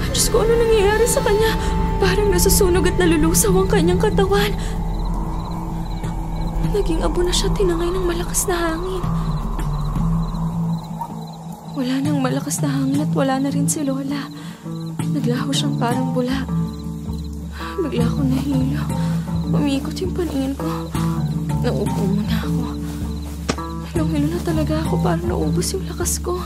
Speaker 2: Diyos ko, ano nangyayari sa kanya? Parang nasusunog at nalulusaw ang kanyang katawan. Naging abo na siya tinangay ng malakas na hangin. Wala nang malakas na hangin at wala na rin si Lola. Naglaho siyang parang bula. Bigla ako nahilo. Umiikot yung paningin ko. Naupo muna ako. Hilong-hilo na talaga ako parang naubos yung lakas ko.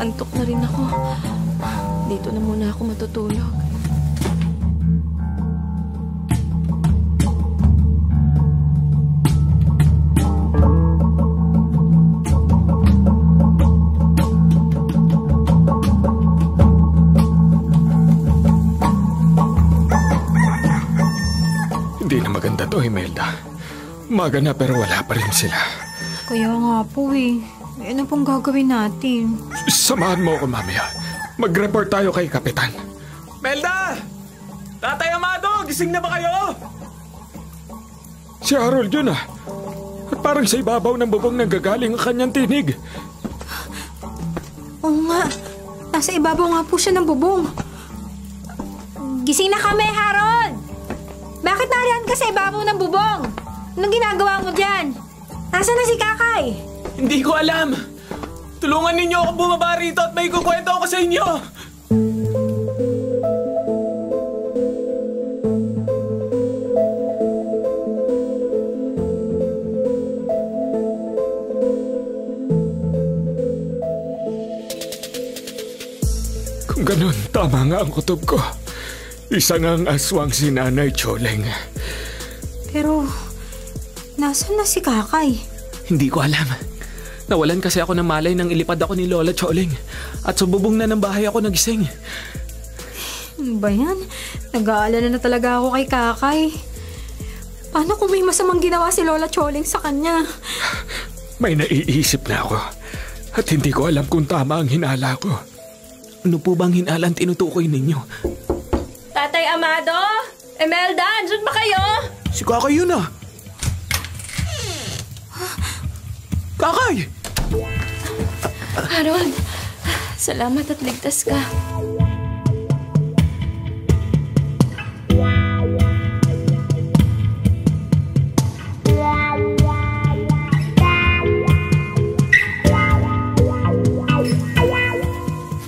Speaker 2: Antok na rin ako. Dito na muna ako matutulog.
Speaker 6: Umaga na pero wala pa rin sila.
Speaker 3: Kaya nga po eh. Ano pong gagawin natin?
Speaker 6: Samahan mo ako mamaya. Mag-report tayo kay Kapitan.
Speaker 4: Melda! Tatay Amado, gising na ba kayo?
Speaker 6: Si Harold yun ah. At parang sa ibabaw ng bubong nanggagaling ang kanyang tinig.
Speaker 3: Oo nga. Nasa ibabaw nga po siya ng bubong. Gising na kami, Harold! Bakit nariyan ka sa ibabaw ng bubong? Anong ginagawa mo dyan? Nasaan na si Kakay?
Speaker 4: Hindi ko alam. Tulungan ninyo ako bumaba rito at may kukwento ako sa inyo.
Speaker 6: Kung ganun, tama nga ang kutob ko. Isa nga ang aswang si Nanay Choleng.
Speaker 3: Pero, nasaan na si Kakay?
Speaker 4: Hindi ko alam. Nawalan kasi ako ng malay nang ilipad ako ni Lola Choling. At sa bubong na ng bahay ako nagising.
Speaker 3: Ano ba yan? Nag-aalala na talaga ako kay Kakay. Paano kung may masamang ginawa si Lola Choling sa kanya?
Speaker 6: May naiisip na ako. At hindi ko alam kung tama ang hinala ko.
Speaker 4: Ano po bang hinalan tinutukoy ninyo?
Speaker 2: Tatay Amado? Emelda, andyan ba kayo?
Speaker 4: Si Kakay yun ah. Kakay!
Speaker 2: Harold, salamat at ligtas ka.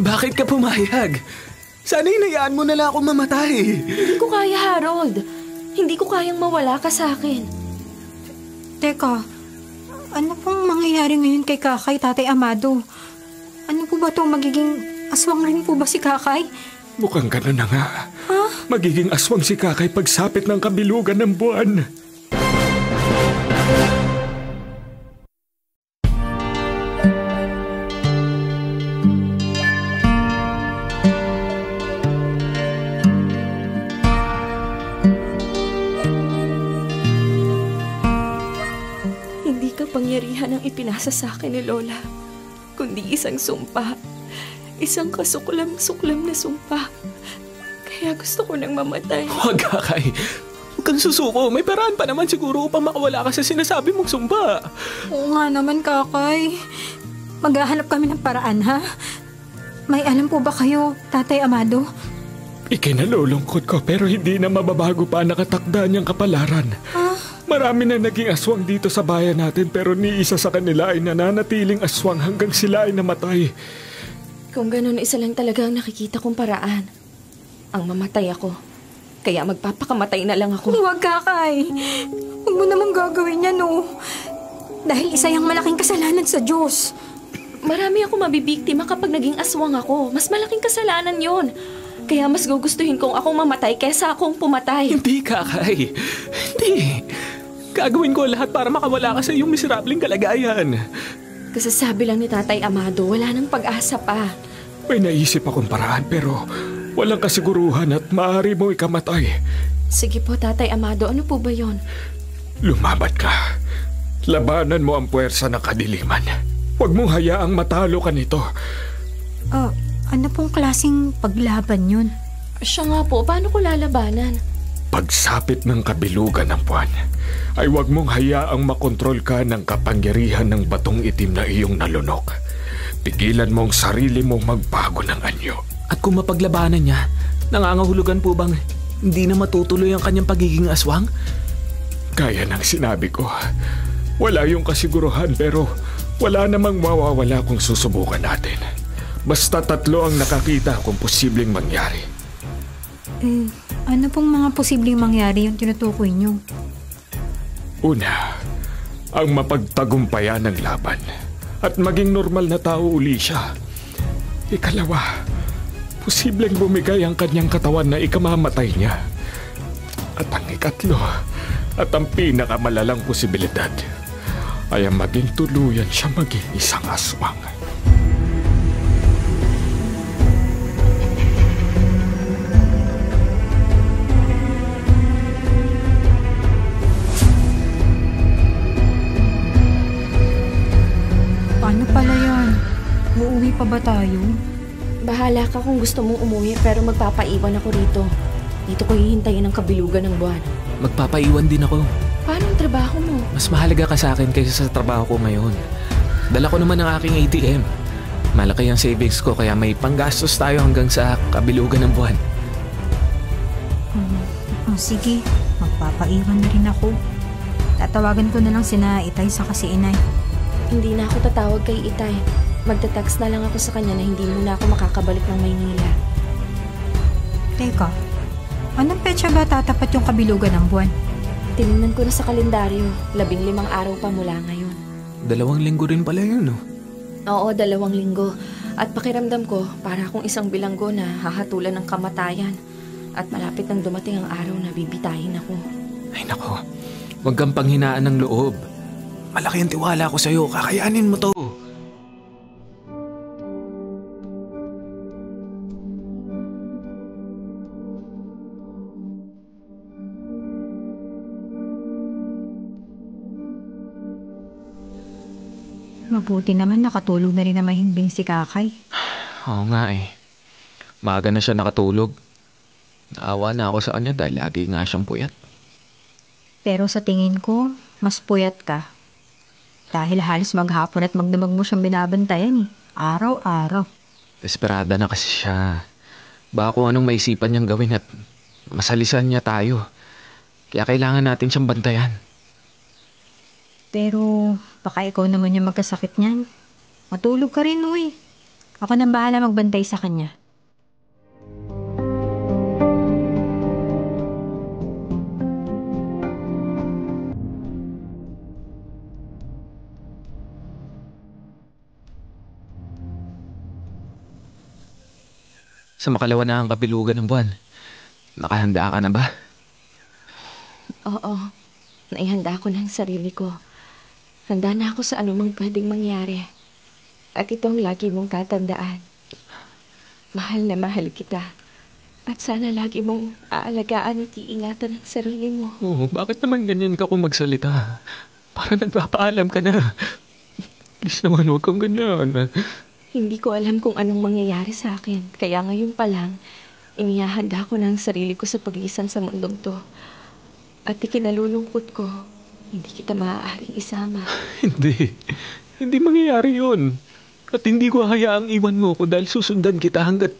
Speaker 4: Bakit ka pumayag? Sana inayaan mo na lang ako mamatay.
Speaker 2: Hindi ko kaya, Harold. Hindi ko kayang mawala ka sa akin.
Speaker 3: Teka, ano pong mangyayari ngayon kay Kakay, Tatay Amado? Ano po ba to magiging aswang rin po ba si Kakay?
Speaker 6: Mukhang gano'n na nga. Magiging aswang si Kakay pagsapit ng kabilugan ng buwan.
Speaker 2: Ipinasa sa akin ni Lola, kundi isang sumpa. Isang kasuklam-suklam na sumpa. Kaya gusto ko nang mamatay.
Speaker 4: Huwag kakay. Huwag kang susuko. May paraan pa naman siguro upang makawala ka sa sinasabi mong sumba.
Speaker 3: Oo nga naman, Kakay. Maghahanap kami ng paraan, ha? May alam po ba kayo, Tatay Amado?
Speaker 6: Ikinalulungkot ko pero hindi na mababago pa ang nakatakda niyang kapalaran. Marami na naging aswang dito sa bayan natin pero ni isa sa kanila ay nananatiling aswang hanggang sila ay namatay.
Speaker 2: Kung ganun, isa lang talaga ang nakikita kong paraan. Ang mamatay ako. Kaya magpapakamatay na lang ako.
Speaker 3: Huwag, Kakay. Huwag mo namang gagawin yan, no? Dahil isa yung malaking kasalanan sa Diyos.
Speaker 2: Marami ako mabibiktima kapag naging aswang ako. Mas malaking kasalanan yon. Kaya mas gugustuhin kong akong mamatay kesa akong pumatay.
Speaker 4: Hindi, kakay. Hindi. Gagawin ko lahat para makawala ka sa iyong miserableng kalagayan.
Speaker 2: Kasasabi lang ni Tatay Amado, wala nang pag-asa pa.
Speaker 6: May naisip akong paraan pero walang kasiguruhan at maaari mo ikamatay.
Speaker 2: Sige po, Tatay Amado, ano po ba yon?
Speaker 6: Lumaban ka. Labanan mo ang puwersa ng kadiliman. Huwag mong hayaang matalo ka nito.
Speaker 3: Ah, ano pong klaseng paglaban yun?
Speaker 2: Siya nga po, paano ko lalabanan?
Speaker 6: Pagsapit ng kabilugan ng buwan, ay huwag mong hayaang makontrol ka ng kapangyarihan ng batong itim na iyong nalunok. Pigilan mong sarili mong magbago ng anyo.
Speaker 4: At kung mapaglabanan niya, nangangahulugan po bang hindi na matutuloy ang kanyang pagiging aswang?
Speaker 6: Kaya ng sinabi ko, wala yung kasiguruhan pero wala namang mawawala kung susubukan natin. Basta tatlo ang nakakita kung posibleng mangyari.
Speaker 3: Eh, ano pong mga posibleng mangyari yung tinutukoy niyo?
Speaker 6: Una, ang mapagtagumpayan ng laban at maging normal na tao uli siya. Ikalawa, posibleng bumigay ang kanyang katawan na ikamamatay niya. At ang ikatlo, at ang pinakamalalang posibilidad, ay ang maging tuluyan siya maging isang aswang.
Speaker 3: Pa ba tayo?
Speaker 2: Bahala ka kung gusto mong umuwi pero magpapaiwan ako rito. Dito ko hihintayin ang kabilugan ng buwan.
Speaker 4: Magpapaiwan din ako.
Speaker 2: Paano ang trabaho mo?
Speaker 4: Mas mahalaga ka sa akin kaysa sa trabaho ko ngayon. Dala ko naman ang aking ATM. Malaki ang savings ko kaya may panggastos tayo hanggang sa kabilugan ng buwan.
Speaker 3: Oh, sige, magpapaiwan na rin ako. Tatawagan ko na lang sina Itay sa kasi inay.
Speaker 2: Hindi na ako tatawag kay Itay. Magta-text na lang ako sa kanya na hindi muna ako makakabalik ng Maynila.
Speaker 3: Teka, anong petsa ba tatapat yung kabilugan ng buwan?
Speaker 2: Tinignan ko na sa kalendaryo. Labing limang araw pa mula ngayon.
Speaker 4: Dalawang linggo rin pala yun, no?
Speaker 2: Oo, dalawang linggo. At pakiramdam ko, para akong isang bilanggo na hahatulan ng kamatayan. At malapit nang dumating ang araw na bibitahin ako.
Speaker 4: Ay nako, huwag kang panghinaan ng loob. Malaki ang tiwala ko sa'yo, kakayanin mo to.
Speaker 3: Mabuti naman nakatulog na rin na mahimbing si Kakay.
Speaker 4: Oo nga eh. Maaga na siya nakatulog. Naawa na ako sa kanya dahil lagi nga siyang puyat.
Speaker 3: Pero sa tingin ko, mas puyat ka. Dahil halos maghapon at magdamag mo siyang binabantayan eh. Araw-araw.
Speaker 4: Desperada na kasi siya. Baka kung anong maisipan niyang gawin at masalisan niya tayo. Kaya kailangan natin siyang bantayan.
Speaker 3: Pero baka ikaw naman yung magkasakit niyan. Matulog ka rin, uy. Ako nang bahala magbantay sa kanya.
Speaker 4: Sa makalawa na ang kabilugan ng buwan, nakahanda ka na ba?
Speaker 2: Oo, naihanda ko na ang sarili ko. Handa na ako sa anumang pwedeng mangyari. At ito ang lagi mong tatandaan. Mahal na mahal kita. At sana lagi mong aalagaan at iingatan ang sarili mo.
Speaker 4: Oo, bakit naman ganyan ka kung magsalita? Para nagpapaalam ka na. Please naman, huwag kang ganyan.
Speaker 2: Hindi ko alam kung anong mangyayari sa akin. Kaya ngayon pa lang, inihahanda ko ng sarili ko sa pag-iisan sa mundong to. At ikinalulungkot ko, hindi kita maaaring isama. [laughs]
Speaker 4: Hindi. Hindi mangyayari yun. At hindi ko hayaang iwan mo ko dahil susundan kita hanggat,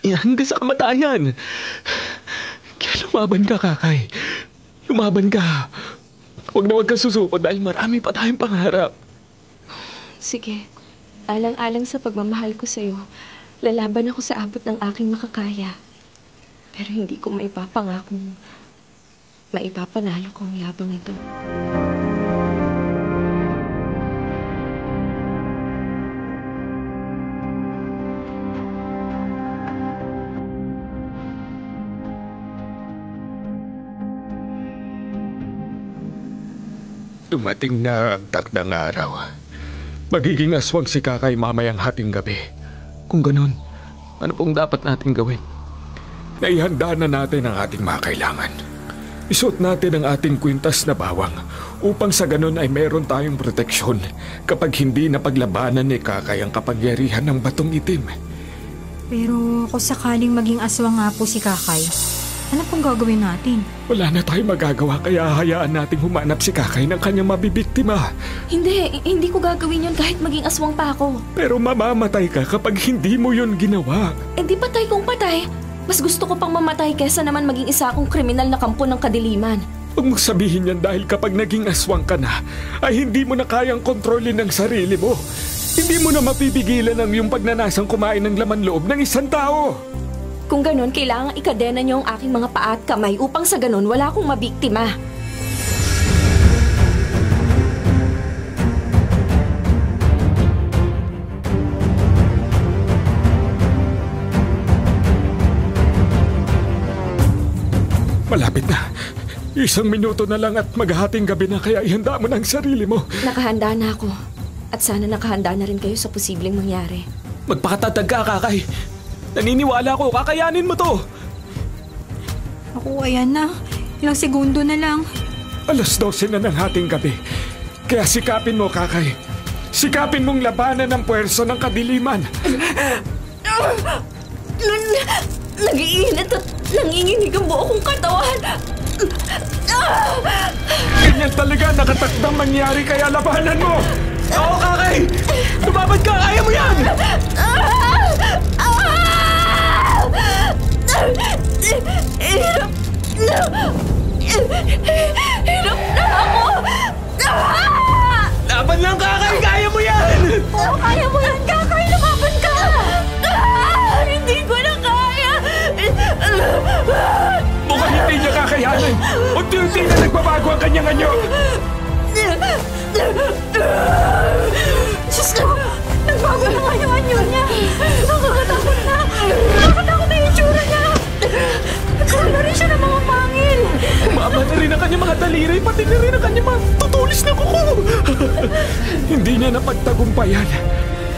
Speaker 4: hanggang sa kamatayan. Kaya lumaban ka, Kakay. Lumaban ka. Huwag na huwag ka susuko dahil marami pa tayong pangarap.
Speaker 2: Sige, alang-alang sa pagmamahal ko sa'yo, lalaban ako sa abot ng aking makakaya. Pero hindi ko maipapangakong maipapanalo ko ang yabang ito.
Speaker 6: Dumating na ang takdang araw. Magiging aswang si Kakay mamayang hating gabi.
Speaker 4: Kung ganun, ano pong dapat natin gawin?
Speaker 6: Naihanda na natin ang ating mga kailangan. Isuot natin ang ating kwintas na bawang upang sa ganun ay meron tayong proteksyon kapag hindi na paglabanan ni Kakay ang kapangyarihan ng batong itim.
Speaker 3: Pero kung sakaling maging aswang nga po si Kakay, ano pong gagawin natin?
Speaker 6: Wala na tayong magagawa kaya hayaan nating humanap si Kakay ng kanyang mabibiktima.
Speaker 2: Hindi, hindi ko gagawin yun kahit maging aswang pa ako.
Speaker 6: Pero mamamatay ka kapag hindi mo yun ginawa.
Speaker 2: Eh di patay kong patay. Mas gusto ko pang mamatay kesa naman maging isa akong kriminal na kampo ng kadiliman.
Speaker 6: Huwag mong sabihin yan dahil kapag naging aswang ka na, ay hindi mo na kayang kontrolin ang sarili mo. Hindi mo na mapipigilan ang iyong pagnanasang kumain ng laman loob ng isang tao.
Speaker 2: Kung ganun, kailangan ikadena niyo ang aking mga paa at kamay upang sa ganun wala akong mabiktima.
Speaker 6: Isang minuto na lang at maghahating gabi na kaya ihanda mo ang sarili mo.
Speaker 2: Nakahanda na ako. At sana nakahanda na rin kayo sa posibleng mangyari.
Speaker 4: Magpakatatag ka, Kakay. Naniniwala ko, kakayanin mo to.
Speaker 3: Ako, ayan na. Ilang segundo na lang.
Speaker 6: Alas 12 na ng hating gabi. Kaya sikapin mo, Kakay. Sikapin mong labanan ang puwersa ng kadiliman.
Speaker 2: Nag-iinit at nanginginig ang buo kong katawan.
Speaker 6: Ganyan talaga nakatakdang mangyari kaya labanan mo!
Speaker 4: Oo, Kakay! Lumaban ka! Kaya mo yan!
Speaker 2: Hirap na. Hirap na ako.
Speaker 4: Laban lang, Kakay! Kaya mo yan!
Speaker 2: Oo, kaya mo yan, Kakay. Lumaban ka. Hindi ko na kaya.
Speaker 6: Hindi niya kakayanin! Unti-unti na nagbabago ang kanyang anyo!
Speaker 2: Diyos ko! Nagbago na nga yung anyo niya! Nakakatakot na! Nakakatakot na yung tsura niya! Nagkaroon na rin siya ng mga pangil!
Speaker 4: Umaba na rin ang kanyang mga daliri, pati na rin ang kanyang mga tutulis na kuko!
Speaker 6: Hindi niya napagtagumpayan.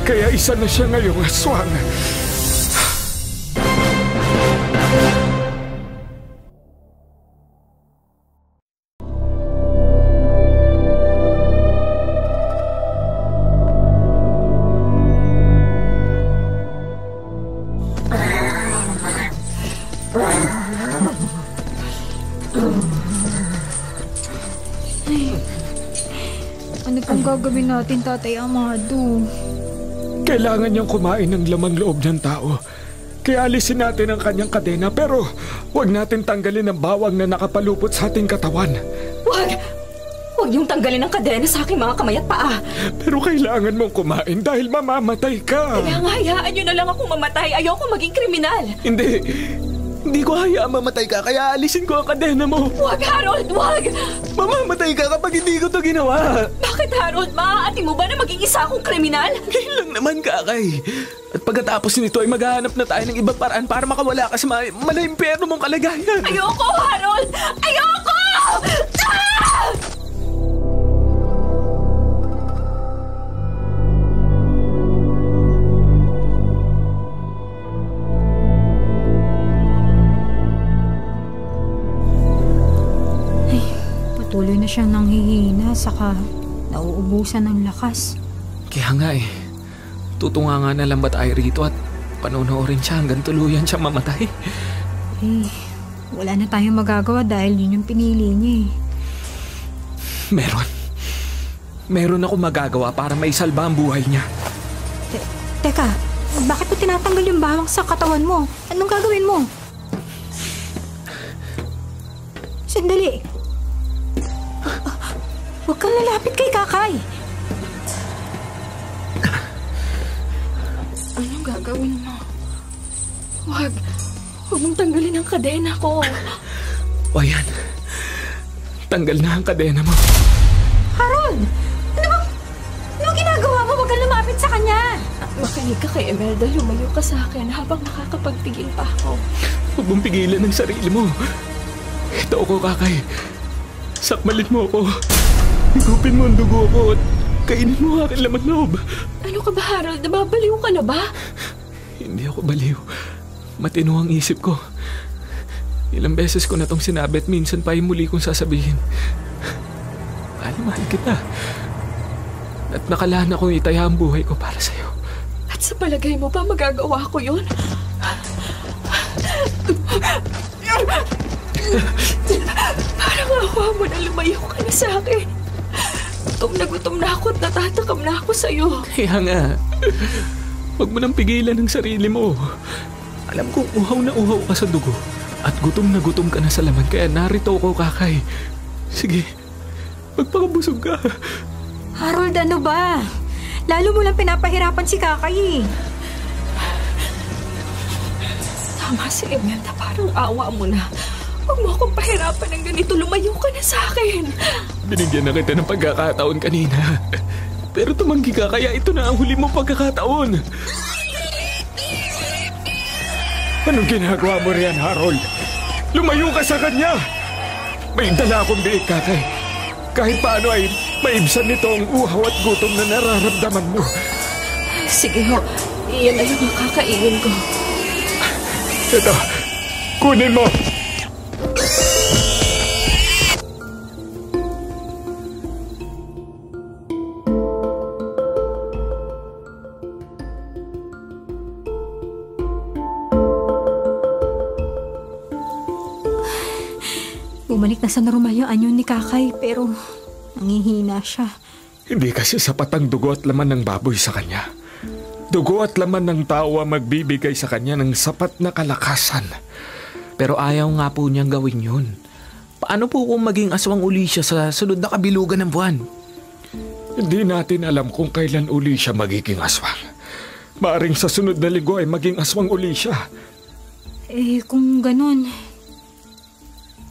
Speaker 6: Kaya isa na siya ngayong aswang.
Speaker 3: Natin, Tatay Amado?
Speaker 6: Kailangan niyang kumain ng lamang loob ng tao. Kaya alisin natin ang kanyang kadena pero huwag natin tanggalin ang bawang na nakapalupot sa ating katawan.
Speaker 2: Huwag! Huwag niyong tanggalin ang kadena sa aking mga kamay at paa!
Speaker 6: Pero kailangan mong kumain dahil mamamatay ka.
Speaker 2: Kaya nga hayaan niyo na lang ako mamatay. Ayoko maging kriminal.
Speaker 6: Hindi.
Speaker 4: Hindi ko hayaan mamatay ka, kaya alisin ko ang kadena mo.
Speaker 2: Wag, Harold! Wag!
Speaker 4: Mamamatay ka kapag hindi ko to ginawa.
Speaker 2: Bakit, Harold? Maaati mo ba na maging isa akong kriminal?
Speaker 4: Ngayon lang naman, kakay. At pagkatapos nito ay maghahanap na tayo ng ibang paraan para makawala ka sa ma- malaimperno mong kalagayan.
Speaker 2: Ayoko, Harold! Ayoko!
Speaker 3: Patuloy na siyang nanghihina saka nauubusan ng lakas.
Speaker 4: Kaya nga eh, tutunga nga na lang ba tayo rito at panonoorin siya hanggang tuluyan siya mamatay?
Speaker 3: Eh, wala na tayong magagawa dahil yun yung pinili niya eh.
Speaker 4: Meron. Meron ako magagawa para maisalba ang buhay niya.
Speaker 3: Te- teka, bakit mo tinatanggal yung bawang sa katawan mo? Anong gagawin mo? Sandali. Huwag kang lalapit kay Kakay.
Speaker 2: Anong gagawin mo? Wag. Huwag mong tanggalin ang kadena ko.
Speaker 4: O yan. Tanggal na ang kadena mo.
Speaker 3: Harold! Ano bang... Ano ginagawa mo? Huwag kang lumapit sa kanya.
Speaker 2: Makinig ka kay Emelda. Lumayo ka sa akin habang nakakapagpigil pa ako.
Speaker 4: Huwag mong pigilan ang sarili mo. Ito ako, kakay. Sakmalin mo ako. Higupin mo ang dugo ko at kainin mo aking laman loob.
Speaker 2: Ano ka ba, Harold? Nababaliw ka na ba?
Speaker 4: Hindi ako baliw. Matino ang isip ko. Ilang beses ko na tong sinabi at minsan pa ay muli kong sasabihin. Mahal, mahal kita. At nakalaan akong itaya ang buhay ko para sa'yo.
Speaker 2: At sa palagay mo ba magagawa ko yun? Parang awa mo na lumayo ka na sa akin. Gutom na gutom na ako at natatakam na ako sa'yo.
Speaker 4: Kaya nga, huwag mo nang pigilan ang sarili mo. Alam kong uhaw na uhaw ka sa dugo. At gutom na gutom ka na sa laman, kaya narito ako, kakay. Sige, magpakabusog ka.
Speaker 3: Harold, ano ba? Lalo mo lang pinapahirapan si Kakay eh.
Speaker 2: Tama si Imelda, parang awa mo na. Huwag mo akong pahirapan ng ganito. Lumayo ka na sa akin.
Speaker 4: Binigyan na kita ng pagkakataon kanina. Pero tumanggi ka, kaya ito na ang huli mong pagkakataon.
Speaker 6: Anong ginagawa mo riyan, Harold? Lumayo ka sa kanya! May dala akong biik, kakay. Kahit paano ay maibsan nito ang uhaw at gutom na nararamdaman mo.
Speaker 2: Sige ho, iyan lang ang kakainin ko.
Speaker 6: Ito, kunin mo!
Speaker 3: Bumalik na sa yung anyo ni Kakay pero nangihina siya.
Speaker 6: Hindi kasi sapat ang dugo at laman ng baboy sa kanya. Dugo at laman ng tao ang magbibigay sa kanya ng sapat na kalakasan.
Speaker 4: Pero ayaw nga po niyang gawin yun. Paano po kung maging aswang uli siya sa sunod na kabilugan ng buwan?
Speaker 6: Hindi natin alam kung kailan uli siya magiging aswang. Maaring sa sunod na linggo ay maging aswang uli siya.
Speaker 3: Eh, kung ganun,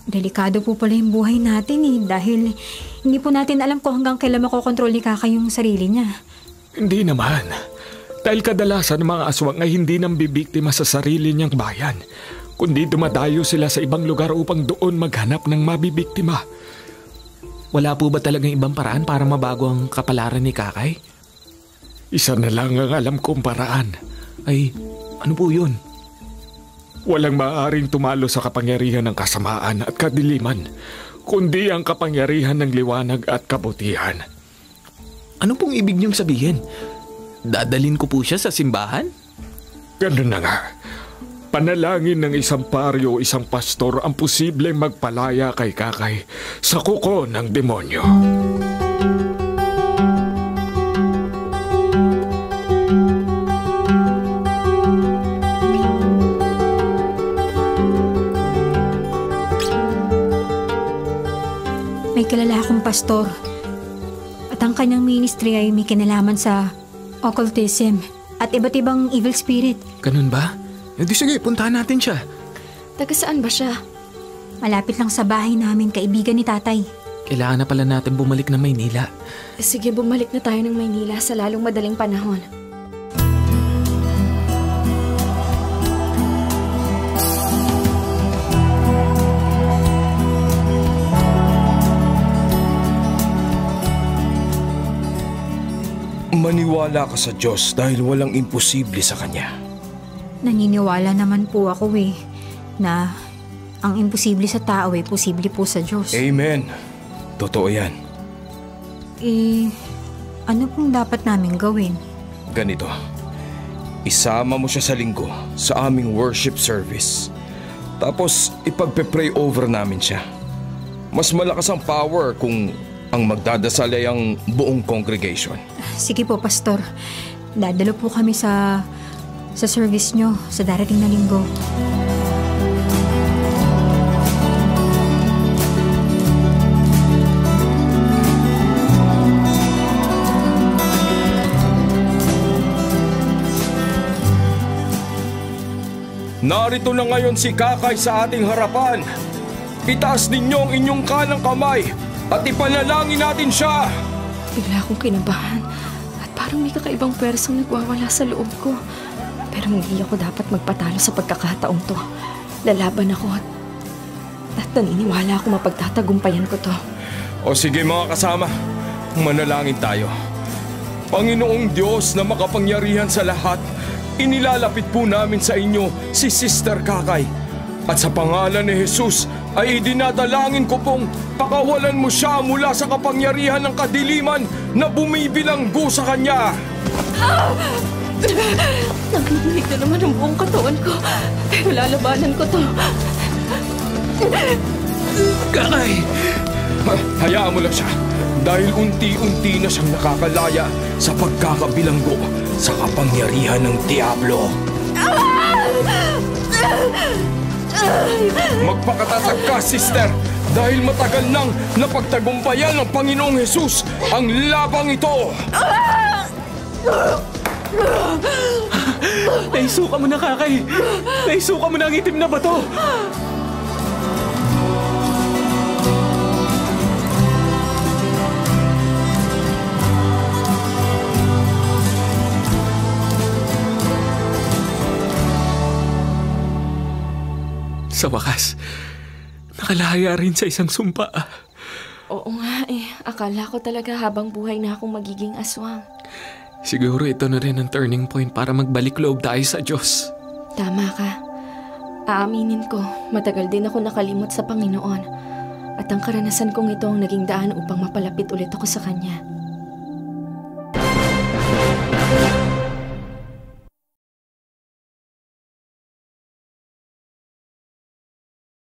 Speaker 3: delikado po pala yung buhay natin eh dahil hindi po natin alam kung hanggang kailan makokontrol ni Kakay yung sarili niya.
Speaker 6: Hindi naman. Dahil kadalasan ng mga aswang ay hindi nang bibiktima sa sarili niyang bayan, kundi dumadayo sila sa ibang lugar upang doon maghanap ng mabibiktima.
Speaker 4: Wala po ba talagang ibang paraan para mabago ang kapalaran ni Kakay?
Speaker 6: Isa na lang ang alam kong paraan.
Speaker 4: Ay, ano po yun?
Speaker 6: Walang maaaring tumalo sa kapangyarihan ng kasamaan at kadiliman, kundi ang kapangyarihan ng liwanag at kabutihan.
Speaker 4: Ano pong ibig niyong sabihin? Dadalin ko po siya sa simbahan?
Speaker 6: Ganun na nga. Panalangin ng isang paryo o isang pastor ang posibleng magpalaya kay Kakay sa kuko ng demonyo.
Speaker 3: May pastor at ang kanyang ministry ay may kinalaman sa occultism at iba't ibang evil spirit.
Speaker 4: Ganun ba? E di sige, puntahan natin siya.
Speaker 2: Taga saan ba siya?
Speaker 3: Malapit lang sa bahay namin, kaibigan ni tatay.
Speaker 4: Kailangan na pala natin bumalik na Maynila.
Speaker 2: Sige, bumalik na tayo ng Maynila sa lalong madaling panahon.
Speaker 5: Maniwala ka sa Diyos dahil walang imposible sa Kanya.
Speaker 3: Naniniwala naman po ako eh, na ang imposible sa tao ay posible po sa Diyos.
Speaker 5: Amen. Totoo yan.
Speaker 3: Eh, ano pong dapat namin gawin?
Speaker 5: Ganito. Isama mo siya sa linggo sa aming worship service. Tapos ipagpe-pray over namin siya. Mas malakas ang power kung ang magdadasal ay ang buong congregation.
Speaker 3: Sige po, Pastor. Dadalo po kami sa sa service nyo sa darating na linggo.
Speaker 5: Narito na ngayon si Kakay sa ating harapan. Itaas ninyo ang inyong kanang kamay at ipanalangin natin siya.
Speaker 2: Bigla akong kinabahan at parang may kakaibang persong nagwawala sa loob ko. Pero hindi ako dapat magpatalo sa pagkakataong to. Lalaban ako at, at naniniwala ako mapagtatagumpayan ko to.
Speaker 5: O sige mga kasama, manalangin tayo. Panginoong Diyos na makapangyarihan sa lahat, inilalapit po namin sa inyo si Sister Kakay. At sa pangalan ni Jesus ay idinadalangin ko pong pakawalan mo siya mula sa kapangyarihan ng kadiliman na bumibilanggo sa kanya.
Speaker 2: Nanginginig na naman ang buong katawan ko. Pero lalabanan ko to.
Speaker 4: Kakay!
Speaker 5: Ha, hayaan mo lang siya dahil unti-unti na siyang nakakalaya sa pagkakabilanggo sa kapangyarihan ng Diablo. Magpakatatag ka, sister, dahil matagal nang napagtagumpayan ng Panginoong Hesus ang labang ito.
Speaker 4: Naisuka mo na, Kakay! Naisuka mo na ang itim na bato! Sa wakas, nakalaya rin sa isang sumpa.
Speaker 2: Oo nga eh. Akala ko talaga habang buhay na akong magiging aswang.
Speaker 4: Siguro ito na rin ang turning point para magbalik loob tayo sa Diyos.
Speaker 2: Tama ka. Aaminin ko, matagal din ako nakalimot sa Panginoon. At ang karanasan kong ito ang naging daan upang mapalapit ulit ako sa Kanya.